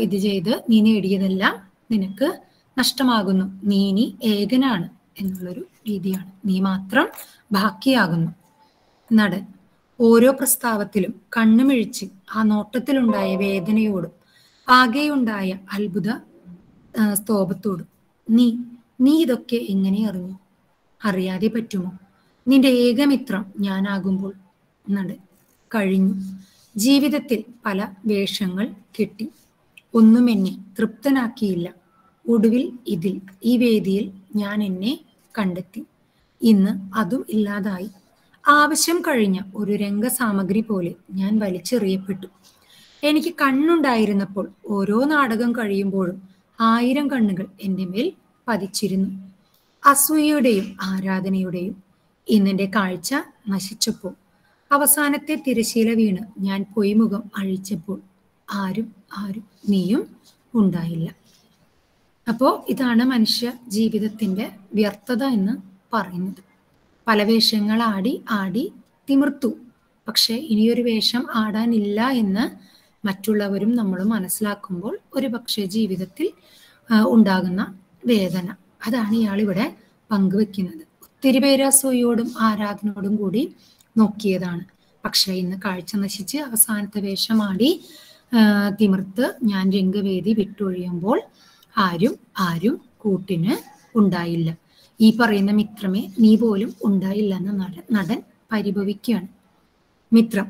ഇത് ചെയ്ത് നീ നേടിയതെല്ലാം നിനക്ക് നഷ്ടമാകുന്നു. നീ ഇനി ഏകനാണ് എന്നുള്ളൊരു രീതിയാണ്. നീ മാത്രം ബാക്കിയാകുന്നു. നടൻ. ഓരോ പ്രസ്താവത്തിലും കണ്ണുമിഴിച്ച് ആ നോട്ടത്തിലുണ്ടായ വേദനയോടും ആകെയുണ്ടായ അത്ഭുത സ്തോപത്തോട്. നീ നീ ഇതൊക്കെ എങ്ങനെ അറിഞ്ഞു? അറിയാതെ പറ്റുമോ? നിന്റെ ഏകമിത്രം ഞാനാകുമ്പോൾ നട കഴിഞ്ഞു. ജീവിതത്തിൽ പല വേഷങ്ങൾ കിട്ടി. ഒന്നും എന്നെ തൃപ്തനാക്കിയില്ല. ഒടുവിൽ ഇതിൽ ഈ വേദിയിൽ ഞാൻ എന്നെ കണ്ടെത്തി. ഇന്ന് അതും ഇല്ലാതായി. ആവശ്യം കഴിഞ്ഞ ഒരു രംഗസാമഗ്രി പോലെ ഞാൻ വലിച്ചെറിയപ്പെട്ടു. എനിക്ക് കണ്ണുണ്ടായിരുന്നപ്പോൾ ഓരോ നാടകം കഴിയുമ്പോഴും ആയിരം കണ്ണുകൾ എന്റെ മേൽ പതിച്ചിരുന്നു. അസൂയയുടെയും ആരാധനയുടെയും ഇന്നെന്റെ കാഴ്ച നശിച്ചപ്പോൾ അവസാനത്തെ തിരശീല വീണ് ഞാൻ പൊയ്മുഖം അഴിച്ചപ്പോൾ ആരും ആരും നീയും ഉണ്ടായില്ല. അപ്പോൾ ഇതാണ് മനുഷ്യ ജീവിതത്തിന്റെ വ്യർത്ഥത എന്ന് പറയുന്നത്. പല വേഷങ്ങൾ ആടി ആടി തിമിർത്തു. പക്ഷെ ഇനിയൊരു വേഷം ആടാനില്ല എന്ന് മറ്റുള്ളവരും നമ്മൾ മനസ്സിലാക്കുമ്പോൾ ഒരു പക്ഷേ ജീവിതത്തിൽ ഉണ്ടാകുന്ന വേദന. അതാണ് ഇയാൾ ഇവിടെ പങ്കുവെക്കുന്നത്. ഒത്തിരി പേര് അസൂയോടും ആരാധനയോടും കൂടി നോക്കിയതാണ്. പക്ഷെ ഇന്ന് കാഴ്ച നശിച്ച് അവസാനത്തെ വേഷമാടി തിമിർത്ത് ഞാൻ രംഗവേദി വിട്ടൊഴിയുമ്പോൾ ആരും ആരും കൂട്ടിന് ഉണ്ടായില്ല. ഈ പറയുന്ന മിത്രമേ നീ പോലും ഉണ്ടായില്ല എന്ന് നടൻ പരിഭവിക്കുകയാണ്. മിത്രം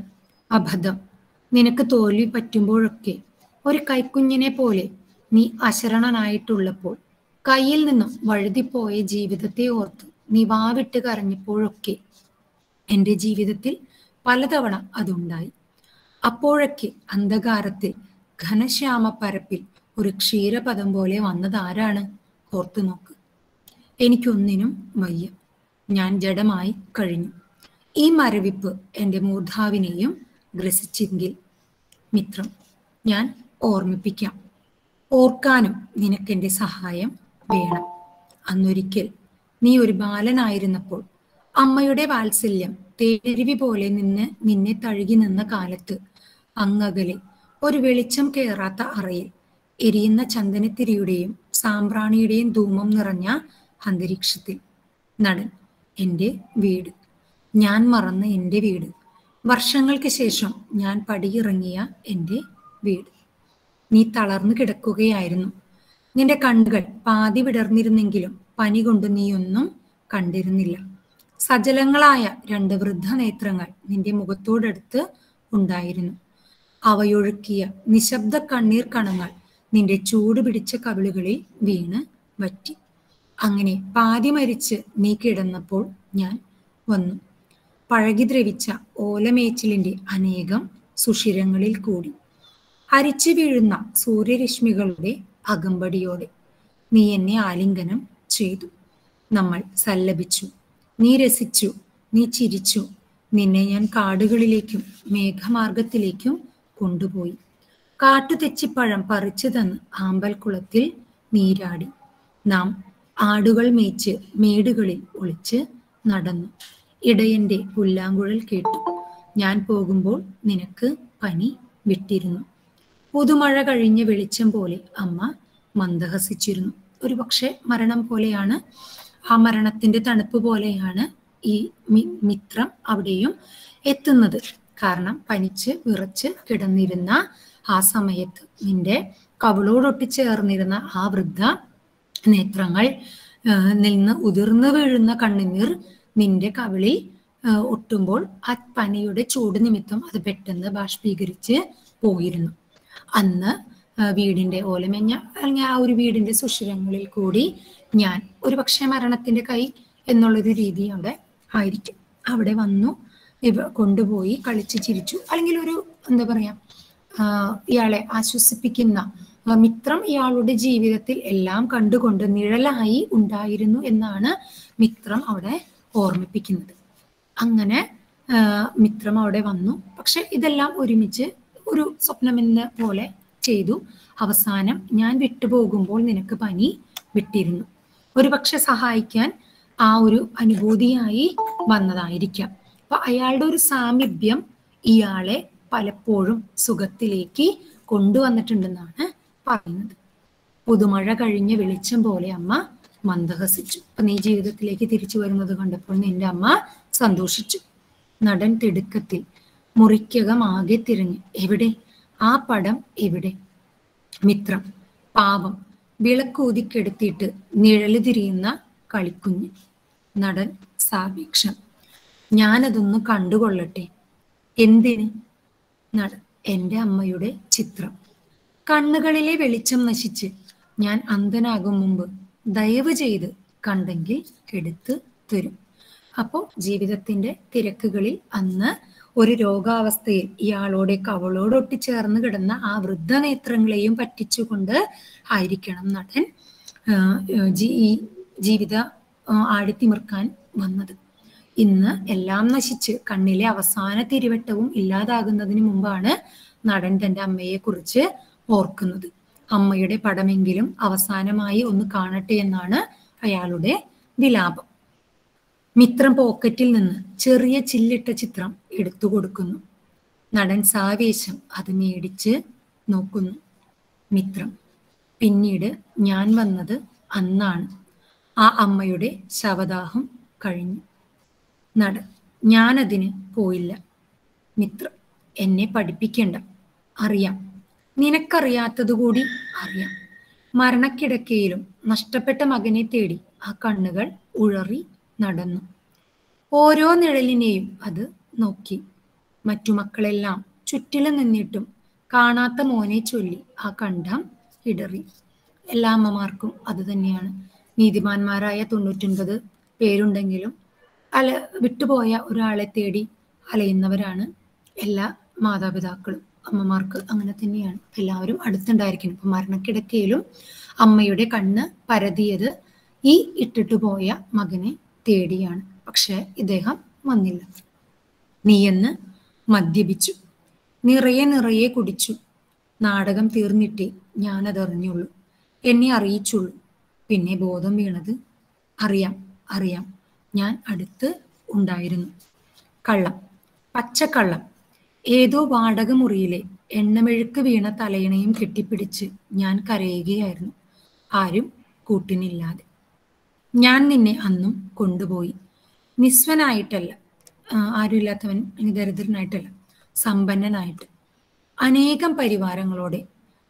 അബദ്ധം നിനക്ക് തോൽവി പറ്റുമ്പോഴൊക്കെ ഒരു കൈക്കുഞ്ഞിനെ പോലെ നീ അശരണനായിട്ടുള്ളപ്പോൾ കയ്യിൽ നിന്നും വഴുതിപ്പോയ ജീവിതത്തെ ഓർത്ത് നീ വാവിട്ട് കരഞ്ഞപ്പോഴൊക്കെ എന്റെ ജീവിതത്തിൽ പലതവണ അതുണ്ടായി. അപ്പോഴൊക്കെ അന്ധകാരത്തിൽ ഘനശ്യാമ പരപ്പിൽ ഒരു ക്ഷീരപദം പോലെ വന്നതാരാണ് ഓർത്തു നോക്ക്. എനിക്കൊന്നിനും വയ്യ. ഞാൻ ജഡമായി കഴിഞ്ഞു. ഈ മരവിപ്പ് എന്റെ മൂർധാവിനെയും ഗ്രസിച്ചെങ്കിൽ മിത്രം ഞാൻ ഓർമ്മിപ്പിക്കാം. ഓർക്കാനും നിനക്കെന്റെ സഹായം വേണം. അന്നൊരിക്കൽ നീ ഒരു ബാലനായിരുന്നപ്പോൾ അമ്മയുടെ വാത്സല്യം തേരുവി പോലെ നിന്ന് നിന്നെ തഴുകി നിന്ന കാലത്ത് അങ്ങകലെ ഒരു വെളിച്ചം കയറാത്ത അറയിൽ എരിയുന്ന ചന്ദനത്തിരിയുടെയും സാമ്പ്രാണിയുടെയും ധൂമം നിറഞ്ഞ അന്തരീക്ഷത്തിൽ നടൻ എന്റെ വീട്. ഞാൻ മറന്ന എന്റെ വീട്. വർഷങ്ങൾക്ക് ശേഷം ഞാൻ പടിയിറങ്ങിയ എന്റെ വീട്. നീ തളർന്നു കിടക്കുകയായിരുന്നു. നിന്റെ കണ്ണുകൾ പാതി വിടർന്നിരുന്നെങ്കിലും പനി കൊണ്ട് നീയൊന്നും കണ്ടിരുന്നില്ല. സജലങ്ങളായ രണ്ട് വൃദ്ധ നേത്രങ്ങൾ നിന്റെ മുഖത്തോടടുത്ത് ഉണ്ടായിരുന്നു. അവയൊഴുക്കിയ നിശബ്ദ കണ്ണീർ കണങ്ങൾ നിന്റെ ചൂട് പിടിച്ച കവിളുകളിൽ വീണ് വറ്റി. അങ്ങനെ പാതി മരിച്ച് നീ കിടന്നപ്പോൾ ഞാൻ വന്നു. പഴകി ദ്രവിച്ച ഓലമേച്ചിലിന്റെ അനേകം സുഷിരങ്ങളിൽ കൂടി. അരിച്ചു വീഴുന്ന സൂര്യരശ്മികളുടെ അകമ്പടിയോടെ നീ എന്നെ ആലിംഗനം ചെയ്തു. നമ്മൾ സല്ലപിച്ചു. നീ രസിച്ചു. നീ ചിരിച്ചു. നിന്നെ ഞാൻ കാടുകളിലേക്കും മേഘമാർഗത്തിലേക്കും കൊണ്ടുപോയി. കാട്ടു തെച്ചിപ്പഴം പറിച്ചു തന്ന് ആമ്പൽക്കുളത്തിൽ നീരാടി. നാം ആടുകൾ മേച്ച് മേടുകളിൽ ഒളിച്ച് നടന്നു. ഇടയന്റെ പുല്ലാങ്കുഴൽ കേട്ടു. ഞാൻ പോകുമ്പോൾ നിനക്ക് പനി വിട്ടിരുന്നു. പുതുമഴ കഴിഞ്ഞ വെളിച്ചം പോലെ അമ്മ മന്ദഹസിച്ചിരുന്നു. ഒരുപക്ഷെ മരണം പോലെയാണ് ആ മരണത്തിന്റെ തണുപ്പ് പോലെയാണ് ഈ മിത്രം അവിടെയും എത്തുന്നത്. കാരണം പനിച്ച് വിറച്ച് കിടന്നിരുന്ന ആ സമയത്ത് നിന്റെ കവിളോടൊട്ടിച്ചേർന്നിരുന്ന ആ വൃദ്ധ നേത്രങ്ങൾ നിന്ന് ഉതിർന്നു വീഴുന്ന കണ്ണുനീർ നിന്റെ കവിളിൽ ഒട്ടുമ്പോൾ ആ പനിയുടെ ചൂട് നിമിത്തം അത് പെട്ടെന്ന് ബാഷ്പീകരിച്ച് പോയിരുന്നു. അന്ന് വീടിന്റെ ഓലമെഞ്ഞ അല്ലെങ്കിൽ ആ ഒരു വീടിന്റെ സുഷിരങ്ങളിൽ കൂടി ഞാൻ ഒരു പക്ഷേ മരണത്തിന്റെ കൈ എന്നുള്ളൊരു രീതി അവിടെ ആയിരിക്കും. അവിടെ വന്നു ഇവ കൊണ്ടുപോയി കളിച്ച് ചിരിച്ചു. അല്ലെങ്കിൽ ഒരു എന്താ പറയാ ഇയാളെ ആശ്വസിപ്പിക്കുന്ന മിത്രം ഇയാളുടെ ജീവിതത്തിൽ എല്ലാം കണ്ടുകൊണ്ട് നിഴലായി ഉണ്ടായിരുന്നു എന്നാണ് മിത്രം അവിടെ ഓർമ്മിപ്പിക്കുന്നത്. അങ്ങനെ മിത്രം അവിടെ വന്നു. പക്ഷെ ഇതെല്ലാം ഒരുമിച്ച് ഒരു സ്വപ്നമെന്ന പോലെ ചെയ്തു. അവസാനം ഞാൻ വിട്ടുപോകുമ്പോൾ നിനക്ക് പനി വിട്ടിരുന്നു. ഒരു പക്ഷെ സഹായിക്കാൻ ആ ഒരു അനുഭൂതിയായി വന്നതായിരിക്കാം. അപ്പൊ അയാളുടെ ഒരു സാമീപ്യം ഇയാളെ പലപ്പോഴും സുഖത്തിലേക്ക് കൊണ്ടുവന്നിട്ടുണ്ടെന്നാണ് പറയുന്നത്. പുതുമഴ കഴിഞ്ഞ് വെളിച്ചം പോലെ അമ്മ മന്ദഹസിച്ചു. അപ്പൊ നീ ജീവിതത്തിലേക്ക് തിരിച്ചു വരുന്നത് കണ്ടപ്പോൾ നിന്റെ അമ്മ സന്തോഷിച്ചു. നടൻ തിടുക്കത്തിൽ മുറിക്കകം ആകെ തിരഞ്ഞു. എവിടെ? ആ പടം എവിടെ? മിത്രം പാവം വിളക്കൂതിക്കെടുത്തിട്ട് നിഴൽ തിരിയുന്ന കളിക്കുഞ്ഞ് നടൻ സാപേക്ഷം. ഞാനതൊന്ന് കണ്ടുകൊള്ളട്ടെ. എന്തിന് നട എന്റെ അമ്മയുടെ ചിത്രം. കണ്ണുകളിലെ വെളിച്ചം നശിച്ച് ഞാൻ അന്ധനാകും മുമ്പ് ദയവ് ചെയ്ത് കണ്ടെങ്കിൽ എടുത്ത് തരും. അപ്പോൾ ജീവിതത്തിന്റെ തിരക്കുകളിൽ അന്ന് ഒരു രോഗാവസ്ഥയിൽ ഇയാളോടെ കവളോടൊട്ടി ചേർന്ന് കിടന്ന ആ വൃദ്ധ നേത്രങ്ങളെയും പറ്റിച്ചുകൊണ്ട് ആയിരിക്കണം നടൻ ജീവിത ആടിത്തിമിർക്കാൻ വന്നത്. ഇന്ന് എല്ലാം നശിച്ച് കണ്ണിലെ അവസാന തിരുവട്ടവും ഇല്ലാതാകുന്നതിന് മുമ്പാണ് നടൻ തന്റെ അമ്മയെ കുറിച്ച് ഓർക്കുന്നത്. അമ്മയുടെ പടമെങ്കിലും അവസാനമായി ഒന്ന് കാണട്ടെ എന്നാണ് അയാളുടെ വിലാപം. മിത്രം പോക്കറ്റിൽ നിന്ന് ചെറിയ ചില്ലിട്ട ചിത്രം എടുത്തു കൊടുക്കുന്നു. നടൻ സാവേശം അത് മേടിച്ച് നോക്കുന്നു. മിത്രം പിന്നീട് ഞാൻ വന്നത് അന്നാണ്. ആ അമ്മയുടെ ശവദാഹം കഴിഞ്ഞു. നട ഞാനതിന് പോയില്ല. മിത്രം എന്നെ പഠിപ്പിക്കേണ്ട. അറിയാം. നിനക്കറിയാത്തതുകൂടി അറിയാം. മരണക്കിടക്കയിലും നഷ്ടപ്പെട്ട മകനെ തേടി ആ കണ്ണുകൾ ഉഴറി നടന്നു. ഓരോ നിഴലിനെയും അത് നോക്കി. മറ്റു മക്കളെല്ലാം ചുറ്റിലും നിന്നിട്ടും കാണാത്ത മോനെ ചൊല്ലി ആ കണ്ഠം ഇടറി. എല്ലാ അമ്മമാർക്കും അത് തന്നെയാണ്. നീതിമാന്മാരായ തൊണ്ണൂറ്റൊൻപത് പേരുണ്ടെങ്കിലും അല വിട്ടുപോയ ഒരാളെ തേടി അലയുന്നവരാണ് എല്ലാ മാതാപിതാക്കളും. അമ്മമാർക്ക് അങ്ങനെ തന്നെയാണ്. എല്ലാവരും അടുത്തുണ്ടായിരിക്കണം. ഇപ്പൊ മരണക്കിടക്കയിലും അമ്മയുടെ കണ്ണ് പരതിയത് ഈ ഇട്ടിട്ടു പോയ മകനെ തേടിയാണ്. പക്ഷെ ഇദ്ദേഹം വന്നില്ല. നീയെന്ന് മദ്യപിച്ചു. നിറയെ നിറയെ കുടിച്ചു. നാടകം തീർന്നിട്ടേ ഞാനതറിഞ്ഞുള്ളൂ. എന്നെ അറിയിച്ചുള്ളൂ. പിന്നെ ബോധം വീണത് അറിയാം അറിയാം. ഞാൻ അടുത്ത് ഉണ്ടായിരുന്നു. കള്ളം. പച്ചക്കള്ളം. ഏതോ വാടകമുറിയിലെ എണ്ണമെഴുക്ക് വീണ തലയിണയും കെട്ടിപ്പിടിച്ച് ഞാൻ കരയുകയായിരുന്നു. ആരും കൂട്ടിനില്ലാതെ. ഞാൻ നിന്നെ അന്നും കൊണ്ടുപോയി. നിസ്വനായിട്ടല്ല ആരുമില്ലാത്തവൻ ദരിദ്രനായിട്ടല്ല സമ്പന്നനായിട്ട്. അനേകം പരിവാരങ്ങളോടെ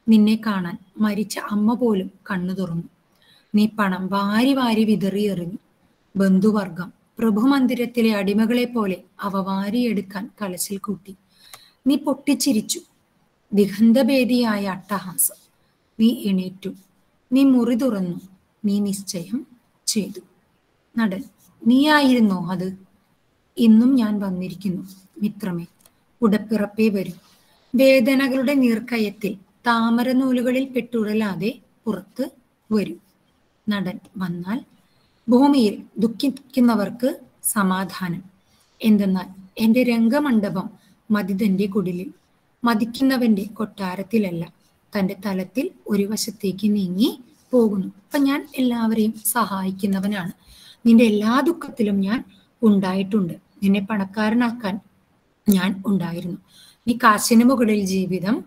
നിന്നെ കാണാൻ മരിച്ച അമ്മ പോലും കണ്ണു തുറന്നു. നീ പണം വാരി വാരി വിതറിയെറിഞ്ഞു. ബന്ധുവർഗം പ്രഭുമന്ദിരത്തിലെ അടിമകളെ പോലെ അവ വാരിയെടുക്കാൻ കലശിൽ കൂട്ടി. നീ പൊട്ടിച്ചിരിച്ചു. ദിഗന്ധഭേദിയായ അട്ടഹാസം. നീ എണീറ്റു. നീ മുറി തുറന്നു. നീ നിശ്ചയം ചെയ്തു. നടൻ നീയായിരുന്നോ അത്? ഇന്നും ഞാൻ വന്നിരിക്കുന്നു. മിത്രമേ ഉടപ്പിറപ്പേ വരും. വേദനകളുടെ നീർക്കയത്തിൽ താമരനൂലുകളിൽ പെട്ടുടലാതെ പുറത്ത് വരും. നടൻ വന്നാൽ ഭൂമിയിൽ ദുഃഖിക്കുന്നവർക്ക് സമാധാനം. എന്തെന്നാൽ എന്റെ രംഗമണ്ഡപം മതിതന്റെ കുടിലിൽ മതിക്കുന്നവന്റെ കൊട്ടാരത്തിലല്ല തന്റെ തലത്തിൽ ഒരു വശത്തേക്ക് നീങ്ങി പോകുന്നു. അപ്പൊ ഞാൻ എല്ലാവരെയും സഹായിക്കുന്നവനാണ്. നിന്റെ എല്ലാ ദുഃഖത്തിലും ഞാൻ ഉണ്ടായിട്ടുണ്ട്. നിന്നെ പണക്കാരനാക്കാൻ ഞാൻ ഉണ്ടായിരുന്നു. നീ കാശിന് മുകളിൽ ജീവിതം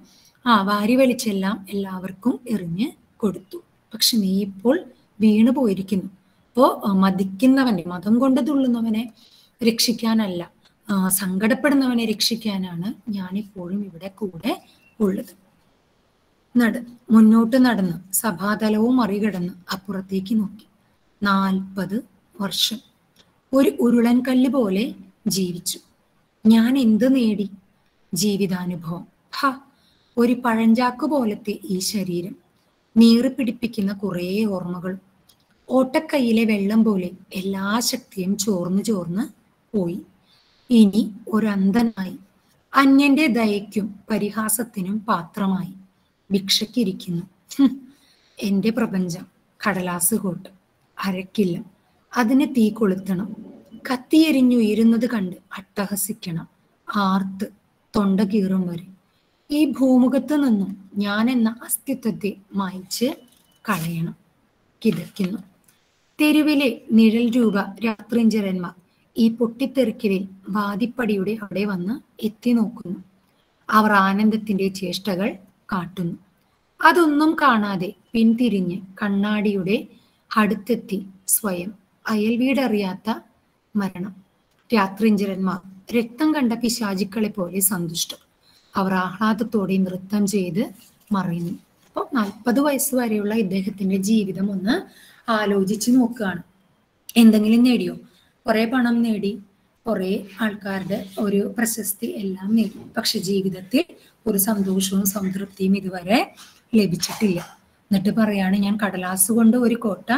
ആ വാരി വലിച്ചെല്ലാം എല്ലാവർക്കും എറിഞ്ഞ് കൊടുത്തു. പക്ഷെ നീ ഇപ്പോൾ വീണു പോയിരിക്കുന്നു അപ്പോ മതിക്കുന്നവനെ മതം കൊണ്ട് തുള്ളുന്നവനെ രക്ഷിക്കാനല്ല. സങ്കടപ്പെടുന്നവനെ രക്ഷിക്കാനാണ് ഞാൻ ഇപ്പോഴും ഇവിടെ കൂടെ ഉള്ളത്. നട മുന്നോട്ട് നടന്ന് സഭാതലവും മറികടന്ന് അപ്പുറത്തേക്ക് നോക്കി. നാൽപ്പത് വർഷം. ഒരു ഉരുളൻ കല്ല് പോലെ ജീവിച്ചു. ഞാൻ എന്ത് നേടി? ജീവിതാനുഭവം. ഹ ഒരു പഴഞ്ചാക്ക് പോലത്തെ ഈ ശരീരം. നീറി പിടിപ്പിക്കുന്ന കുറേ ഓർമ്മകൾ. ഓട്ടക്കൈയിലെ വെള്ളം പോലെ എല്ലാ ശക്തിയും ചോർന്ന് ചോർന്ന് പോയി. ഇനി ഒരു അന്ധനായി അന്യന്റെ ദയക്കും പരിഹാസത്തിനും പാത്രമായി ഭിക്ഷയ്ക്കിരിക്കുന്നു. ഹും, എന്റെ പ്രപഞ്ചം കടലാസ് കോട്ട്. അരക്കില്ല. അതിനെ തീ കൊളുത്തണം. കത്തിയെരിഞ്ഞുയരുന്നത് കണ്ട് അട്ടഹസിക്കണം. ആർത്ത് തൊണ്ട കീറും വരെ. ഈ ഭൂമുഖത്ത് നിന്നും ഞാൻ എന്ന അസ്തിത്വത്തെ മായ്ച്ച് കളയണം. കിതയ്ക്കുന്നു. തെരുവിലെ നിഴൽ രൂപ രാത്രിഞ്ചരന്മാർ ഈ പൊട്ടിത്തെറിക്കലിൽ വാദിപ്പടിയുടെ അവിടെ വന്ന് എത്തി നോക്കുന്നു. അവർ ആനന്ദത്തിന്റെ ചേഷ്ടകൾ കാട്ടുന്നു. അതൊന്നും കാണാതെ പിന്തിരിഞ്ഞ് കണ്ണാടിയുടെ അടുത്തെത്തി സ്വയം അയൽ വീടറിയാത്ത മരണം. രാത്രിഞ്ചരന്മാർ രക്തം കണ്ട പിശാചിക്കളെ പോലെ സന്തുഷ്ടം അവർ ആഹ്ലാദത്തോടെ നൃത്തം ചെയ്ത് മറയുന്നു. അപ്പോൾ നാൽപ്പത് വയസ്സ് വരെയുള്ള ഇദ്ദേഹത്തിന്റെ ജീവിതം ഒന്ന് ആലോചിച്ച് നോക്കുകയാണ്. എന്തെങ്കിലും നേടിയോ? കുറെ പണം നേടി കുറെ ആൾക്കാരുടെ ഒരു പ്രശസ്തി എല്ലാം നേടി. പക്ഷെ ജീവിതത്തിൽ ഒരു സന്തോഷവും സംതൃപ്തിയും ഇതുവരെ ലഭിച്ചിട്ടില്ല. എന്നിട്ട് പറയാണ് ഞാൻ കടലാസ് കൊണ്ട് ഒരു കോട്ട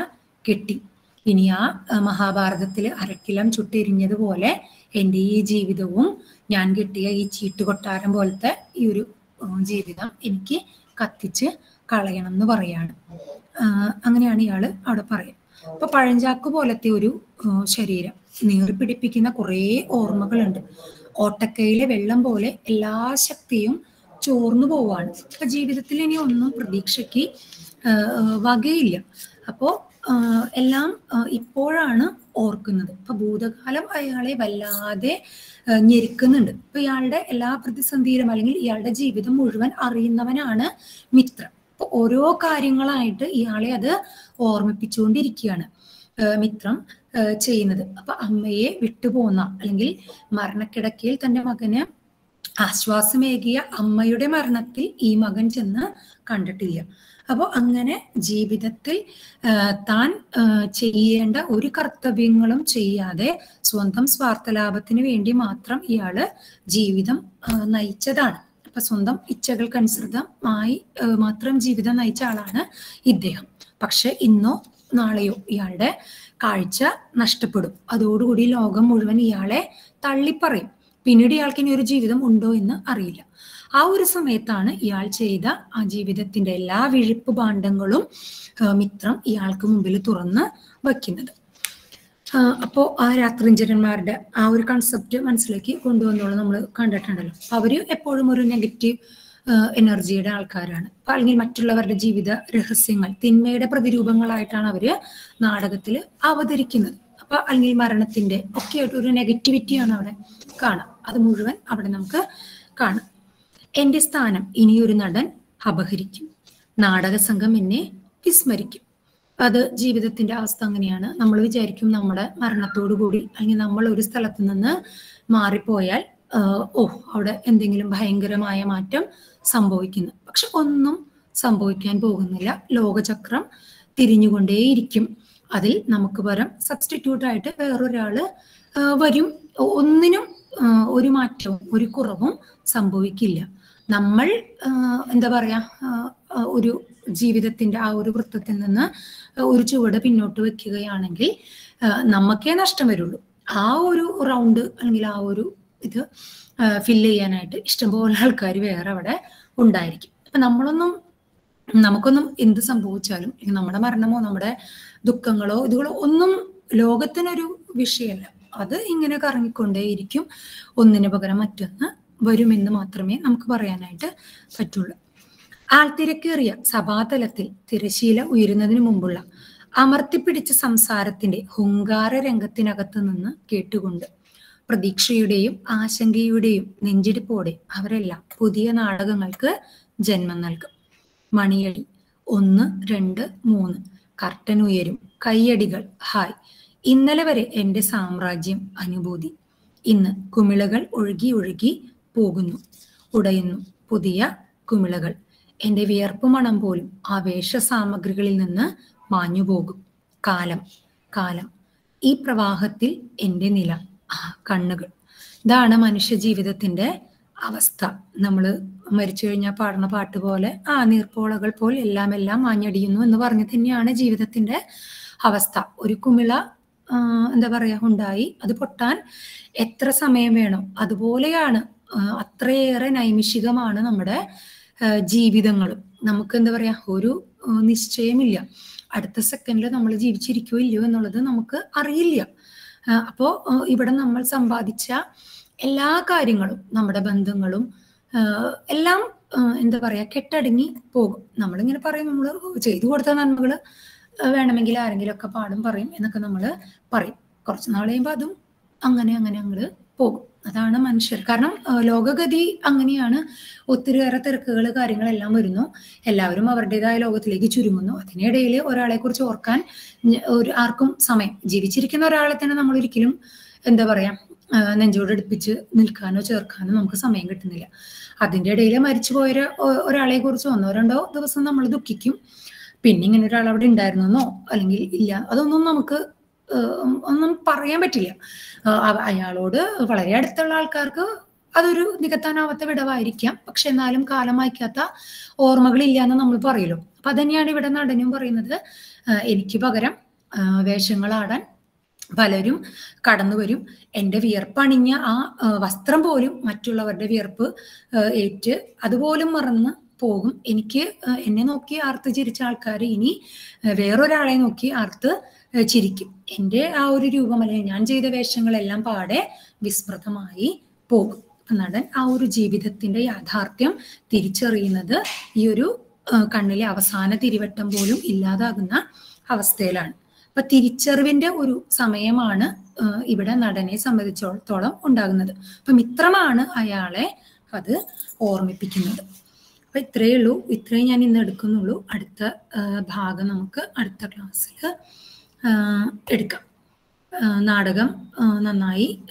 കെട്ടി. ഇനി ആ മഹാഭാരതത്തിൽ അരക്കിലം ചുട്ടെരിഞ്ഞതുപോലെ എന്റെ ഈ ജീവിതവും ഞാൻ കിട്ടിയ ഈ ചീട്ടുകൊട്ടാരം പോലത്തെ ഈ ഒരു ജീവിതം എനിക്ക് കത്തിച്ച് കളയണം എന്ന് പറയാണ്. അങ്ങനെയാണ് ഇയാൾ അവിടെ പറയാം അപ്പൊ പഴഞ്ചാക്ക് പോലത്തെ ഒരു ശരീരം നീറി പിടിപ്പിക്കുന്ന കുറേ ഓർമ്മകളുണ്ട്. ഓട്ടക്കയിലെ വെള്ളം പോലെ എല്ലാ ശക്തിയും ചോർന്നു പോവാണ്. അപ്പൊ ജീവിതത്തിൽ ഇനി ഒന്നും പ്രതീക്ഷയ്ക്ക് വകയില്ല. അപ്പോ എല്ലാം ഇപ്പോഴാണ് ഓർക്കുന്നത്. അപ്പൊ ഭൂതകാലം അയാളെ വല്ലാതെ ഞെരുക്കുന്നുണ്ട്. ഇപ്പൊ ഇയാളുടെ എല്ലാ പ്രതിസന്ധിയിലും അല്ലെങ്കിൽ ഇയാളുടെ ജീവിതം മുഴുവൻ അറിയുന്നവനാണ് മിത്രം. അപ്പൊ ഓരോ കാര്യങ്ങളായിട്ട് ഇയാളെ അത് ഓർമ്മിപ്പിച്ചുകൊണ്ടിരിക്കുകയാണ് മിത്രം ചെയ്യുന്നത്. അപ്പൊ അമ്മയെ വിട്ടുപോന്ന അല്ലെങ്കിൽ മരണക്കിടക്കയിൽ തന്റെ മകന് ആശ്വാസമേകിയ അമ്മയുടെ മരണത്തിൽ ഈ മകൻ ചെന്ന് കണ്ടിട്ടില്ല. അപ്പോൾ അങ്ങനെ ജീവിതത്തിൽ താൻ ചെയ്യേണ്ട ഒരു കർത്തവ്യങ്ങളും ചെയ്യാതെ സ്വന്തം സ്വാർത്ഥലാഭത്തിന് വേണ്ടി മാത്രം ഇയാൾ ജീവിതം നയിച്ചതാണ്. അപ്പൊ സ്വന്തം ഇച്ഛകൾക്കനുസൃതമായി മാത്രം ജീവിതം നയിച്ച ആളാണ് ഇദ്ദേഹം. പക്ഷെ ഇന്നോ നാളെയോ ഇയാളുടെ കാഴ്ച നഷ്ടപ്പെടും. അതോടുകൂടി ലോകം മുഴുവൻ ഇയാളെ തള്ളിപ്പറയും. പിന്നീട് ഇയാൾക്ക് ഇനി ഒരു ജീവിതം ഉണ്ടോ എന്ന് അറിയില്ല. ആ ഒരു സമയത്താണ് ഇയാൾ ചെയ്ത ആ ജീവിതത്തിന്റെ എല്ലാ വിഴിപ്പ് ഭാണ്ഡങ്ങളും മിത്രം ഇയാൾക്ക് മുമ്പിൽ തുറന്ന് വയ്ക്കുന്നത്. അപ്പോ ആ രാത്രിഞ്ചരന്മാരുടെ ആ ഒരു കൺസെപ്റ്റ് മനസ്സിലേക്ക് കൊണ്ടുവന്നോളം നമ്മൾ കണ്ടിട്ടുണ്ടല്ലോ. അവർ എപ്പോഴും ഒരു നെഗറ്റീവ് എനർജിയുടെ ആൾക്കാരാണ്. അല്ലെങ്കിൽ മറ്റുള്ളവരുടെ ജീവിത രഹസ്യങ്ങൾ തിന്മയുടെ പ്രതിരൂപങ്ങളായിട്ടാണ് അവർ നാടകത്തിൽ അവതരിക്കുന്നത്. അപ്പൊ അല്ലെങ്കിൽ മരണത്തിന്റെ ഒക്കെ ആയിട്ട് ഒരു നെഗറ്റിവിറ്റിയാണ് അവിടെ കാണാം. അത് മുഴുവൻ അവിടെ നമുക്ക് കാണാം. എന്റെ സ്ഥാനം ഇനിയൊരു നടൻ അപഹരിക്കും. നാടക സംഘം എന്നെ വിസ്മരിക്കും. അത് ജീവിതത്തിന്റെ അവസ്ഥ അങ്ങനെയാണ്. നമ്മൾ വിചാരിക്കും നമ്മുടെ മരണത്തോടു കൂടി അല്ലെങ്കിൽ നമ്മൾ ഒരു സ്ഥലത്ത് നിന്ന് മാറിപ്പോയാൽ ഓ അവിടെ എന്തെങ്കിലും ഭയങ്കരമായ മാറ്റം സംഭവിക്കുന്നു. പക്ഷെ ഒന്നും സംഭവിക്കാൻ പോകുന്നില്ല. ലോകചക്രം തിരിഞ്ഞുകൊണ്ടേയിരിക്കും. അതിൽ നമുക്ക് പരം സബ്സ്റ്റിറ്റ്യൂട്ട് ആയിട്ട് വേറൊരാൾ വരും. ഒന്നിനും ഒരു മാറ്റവും ഒരു കുറവും സംഭവിക്കില്ല. നമ്മൾ എന്താ പറയാ ഒരു ജീവിതത്തിന്റെ ആ ഒരു വൃത്തത്തിൽ നിന്ന് ഒരു ചുവട് പിന്നോട്ട് വെക്കുകയാണെങ്കിൽ നമുക്കേ നഷ്ടം വരുള്ളൂ. ആ ഒരു റൗണ്ട് അല്ലെങ്കിൽ ആ ഒരു ഇത് ഫില്ല് ചെയ്യാനായിട്ട് ഇഷ്ടംപോലെ ആൾക്കാർ വേറെ അവിടെ ഉണ്ടായിരിക്കും. അപ്പൊ നമ്മളൊന്നും നമുക്കൊന്നും എന്ത് സംഭവിച്ചാലും നമ്മുടെ മരണമോ നമ്മുടെ ദുഃഖങ്ങളോ ഇതുകളോ ഒന്നും ലോകത്തിനൊരു വിഷയമല്ല. അത് ഇങ്ങനെ കറങ്ങിക്കൊണ്ടേയിരിക്കും. ഒന്നിനു പകരം മറ്റൊന്ന് വരുമെന്ന് മാത്രമേ നമുക്ക് പറയാനായിട്ട് പറ്റുള്ളൂ. ആൾത്തിരക്കേറിയ സഭാതലത്തിൽ തിരശീല ഉയരുന്നതിന് മുമ്പുള്ള അമർത്തിപ്പിടിച്ച സംസാരത്തിന്റെ ഹുങ്കാര രംഗത്തിനകത്ത് നിന്ന് കേട്ടുകൊണ്ട് പ്രതീക്ഷയുടെയും ആശങ്കയുടെയും നെഞ്ചിടിപ്പോടെ അവരെല്ലാം പുതിയ നാടകങ്ങൾക്ക് ജന്മം നൽകും. മണിയടി ഒന്ന് രണ്ട് മൂന്ന്. കർട്ടൻ ഉയരും കയ്യടികൾ ഹായ്. ഇന്നലെ വരെ എന്റെ സാമ്രാജ്യം അനുഭൂതി. ഇന്ന് കുമിളകൾ ഒഴുകി ഒഴുകി പോകുന്നു. ഉടയുന്നു പുതിയ കുമിളകൾ. എന്റെ വിയർപ്പ് മണം പോലും ആ വേഷ സാമഗ്രികളിൽ നിന്ന് മാഞ്ഞുപോകും കാലം കാലം. ഈ പ്രവാഹത്തിൽ എന്റെ നില കണ്ണുകൾ. ഇതാണ് മനുഷ്യ ജീവിതത്തിന്റെ അവസ്ഥ. നമ്മൾ മരിച്ചു കഴിഞ്ഞാൽ പാടുന്ന പാട്ട് പോലെ ആ നീർപ്പോളകൾ പോൽ എല്ലാം എല്ലാം മാഞ്ഞടിയുന്നു എന്ന് പറഞ്ഞു തന്നെയാണ് ജീവിതത്തിന്റെ അവസ്ഥ. ഒരു കുമിള എന്താ പറയാ ഉണ്ടായി. അത് പൊട്ടാൻ എത്ര സമയം വേണം? അതുപോലെയാണ് അത്രയേറെ നൈമിഷികമാണ് നമ്മുടെ ജീവിതങ്ങളും. നമുക്ക് എന്താ പറയാ ഒരു നിശ്ചയമില്ല. അടുത്ത സെക്കൻഡിൽ നമ്മൾ ജീവിച്ചിരിക്കോ ഇല്ലയോ എന്നുള്ളത് നമുക്ക് അറിയില്ല. അപ്പോ ഇവിടെ നമ്മൾ സമ്പാദിച്ച എല്ലാ കാര്യങ്ങളും നമ്മുടെ ബന്ധങ്ങളും എല്ലാം എന്താ പറയാ കെട്ടടങ്ങി പോകും. നമ്മളിങ്ങനെ പറയും നമ്മൾ ചെയ്തു കൊടുത്ത നന്മകൾ ആ, വേണമെങ്കിൽ ആരെങ്കിലും ഒക്കെ പാടും പറയും എന്നൊക്കെ നമ്മൾ പറയും. കുറച്ച് നാൾ കഴിയുമ്പോൾ അതും അങ്ങനെ അങ്ങനെ അങ്ങോട്ട് പോകും. അതാണ് മനുഷ്യർ. കാരണം ലോകഗതി അങ്ങനെയാണ്. ഒത്തിരിയേറെ തിരക്കുകൾ കാര്യങ്ങളെല്ലാം വരുന്നു. എല്ലാവരും അവരുടേതായ ലോകത്തിലേക്ക് ചുരുങ്ങുന്നു. അതിനിടയിൽ ഒരാളെ കുറിച്ച് ഓർക്കാൻ ഒരു ആർക്കും സമയം ജീവിച്ചിരിക്കുന്ന ഒരാളെ തന്നെ നമ്മൾ ഒരിക്കലും എന്താ പറയാ നെഞ്ചോട് അടുപ്പിച്ച് നിൽക്കാനോ ചേർക്കാനോ നമുക്ക് സമയം കിട്ടുന്നില്ല. അതിന്റെ ഇടയിൽ മരിച്ചു പോയ ഒ- ഒരാളെ കുറിച്ച് ഒന്നോ രണ്ടോ ദിവസം നമ്മൾ ദുഃഖിക്കും. പിന്നെ ഇങ്ങനെ ഒരാൾ അവിടെ ഉണ്ടായിരുന്നെന്നോ അല്ലെങ്കിൽ ഇല്ല. അതൊന്നും നമുക്ക് ഒന്നും പറയാൻ പറ്റില്ല. അയാളോട് വളരെ അടുത്തുള്ള ആൾക്കാർക്ക് അതൊരു നികത്താനാവാത്ത വിടവായിരിക്കാം. പക്ഷെ എന്നാലും കാലം വായിക്കാത്ത ഓർമ്മകളില്ല എന്ന് നമ്മൾ പറയലോ. അപ്പൊ അതന്നെയാണ് ഇവിടെ നടനും പറയുന്നത്. എനിക്ക് പകരം വേഷങ്ങളാടാൻ പലരും കടന്നു വരും. എന്റെ വിയർപ്പണിഞ്ഞ ആ വസ്ത്രം പോലും മറ്റുള്ളവരുടെ വിയർപ്പ് ഏറ്റ് അതുപോലും മറന്ന് പോകും. എനിക്ക് എന്നെ നോക്കി ആർത്ത് ചിരിച്ച ആൾക്കാർ ഇനി വേറൊരാളെ നോക്കി ആർത്ത് ചിരിക്കും. എന്റെ ആ ഒരു രൂപം അല്ലെങ്കിൽ ഞാൻ ചെയ്ത വേഷങ്ങളെല്ലാം പാടെ വിസ്മൃതമായി പോകും. നടൻ ആ ഒരു ജീവിതത്തിന്റെ യാഥാർത്ഥ്യം തിരിച്ചറിയുന്നത് ഈ ഒരു കണ്ണിലെ അവസാന തിരിവട്ടം പോലും ഇല്ലാതാകുന്ന അവസ്ഥയിലാണ്. അപ്പൊ തിരിച്ചറിവിന്റെ ഒരു സമയമാണ് ഇവിടെ നടനെ സംബന്ധിച്ചിടത്തോളം ഉണ്ടാകുന്നത്. അപ്പൊ ഇത്രമാണ് അയാളെ അത് ഓർമ്മിപ്പിക്കുന്നത്. അപ്പൊ ഇത്രയേ ഉള്ളൂ. ഇത്രയും ഞാൻ ഇന്ന് എടുക്കുന്നുള്ളൂ. അടുത്ത ഭാഗം നമുക്ക് അടുത്ത ക്ലാസ്സിൽ എടുക്കാം. നാടകം നന്നായി.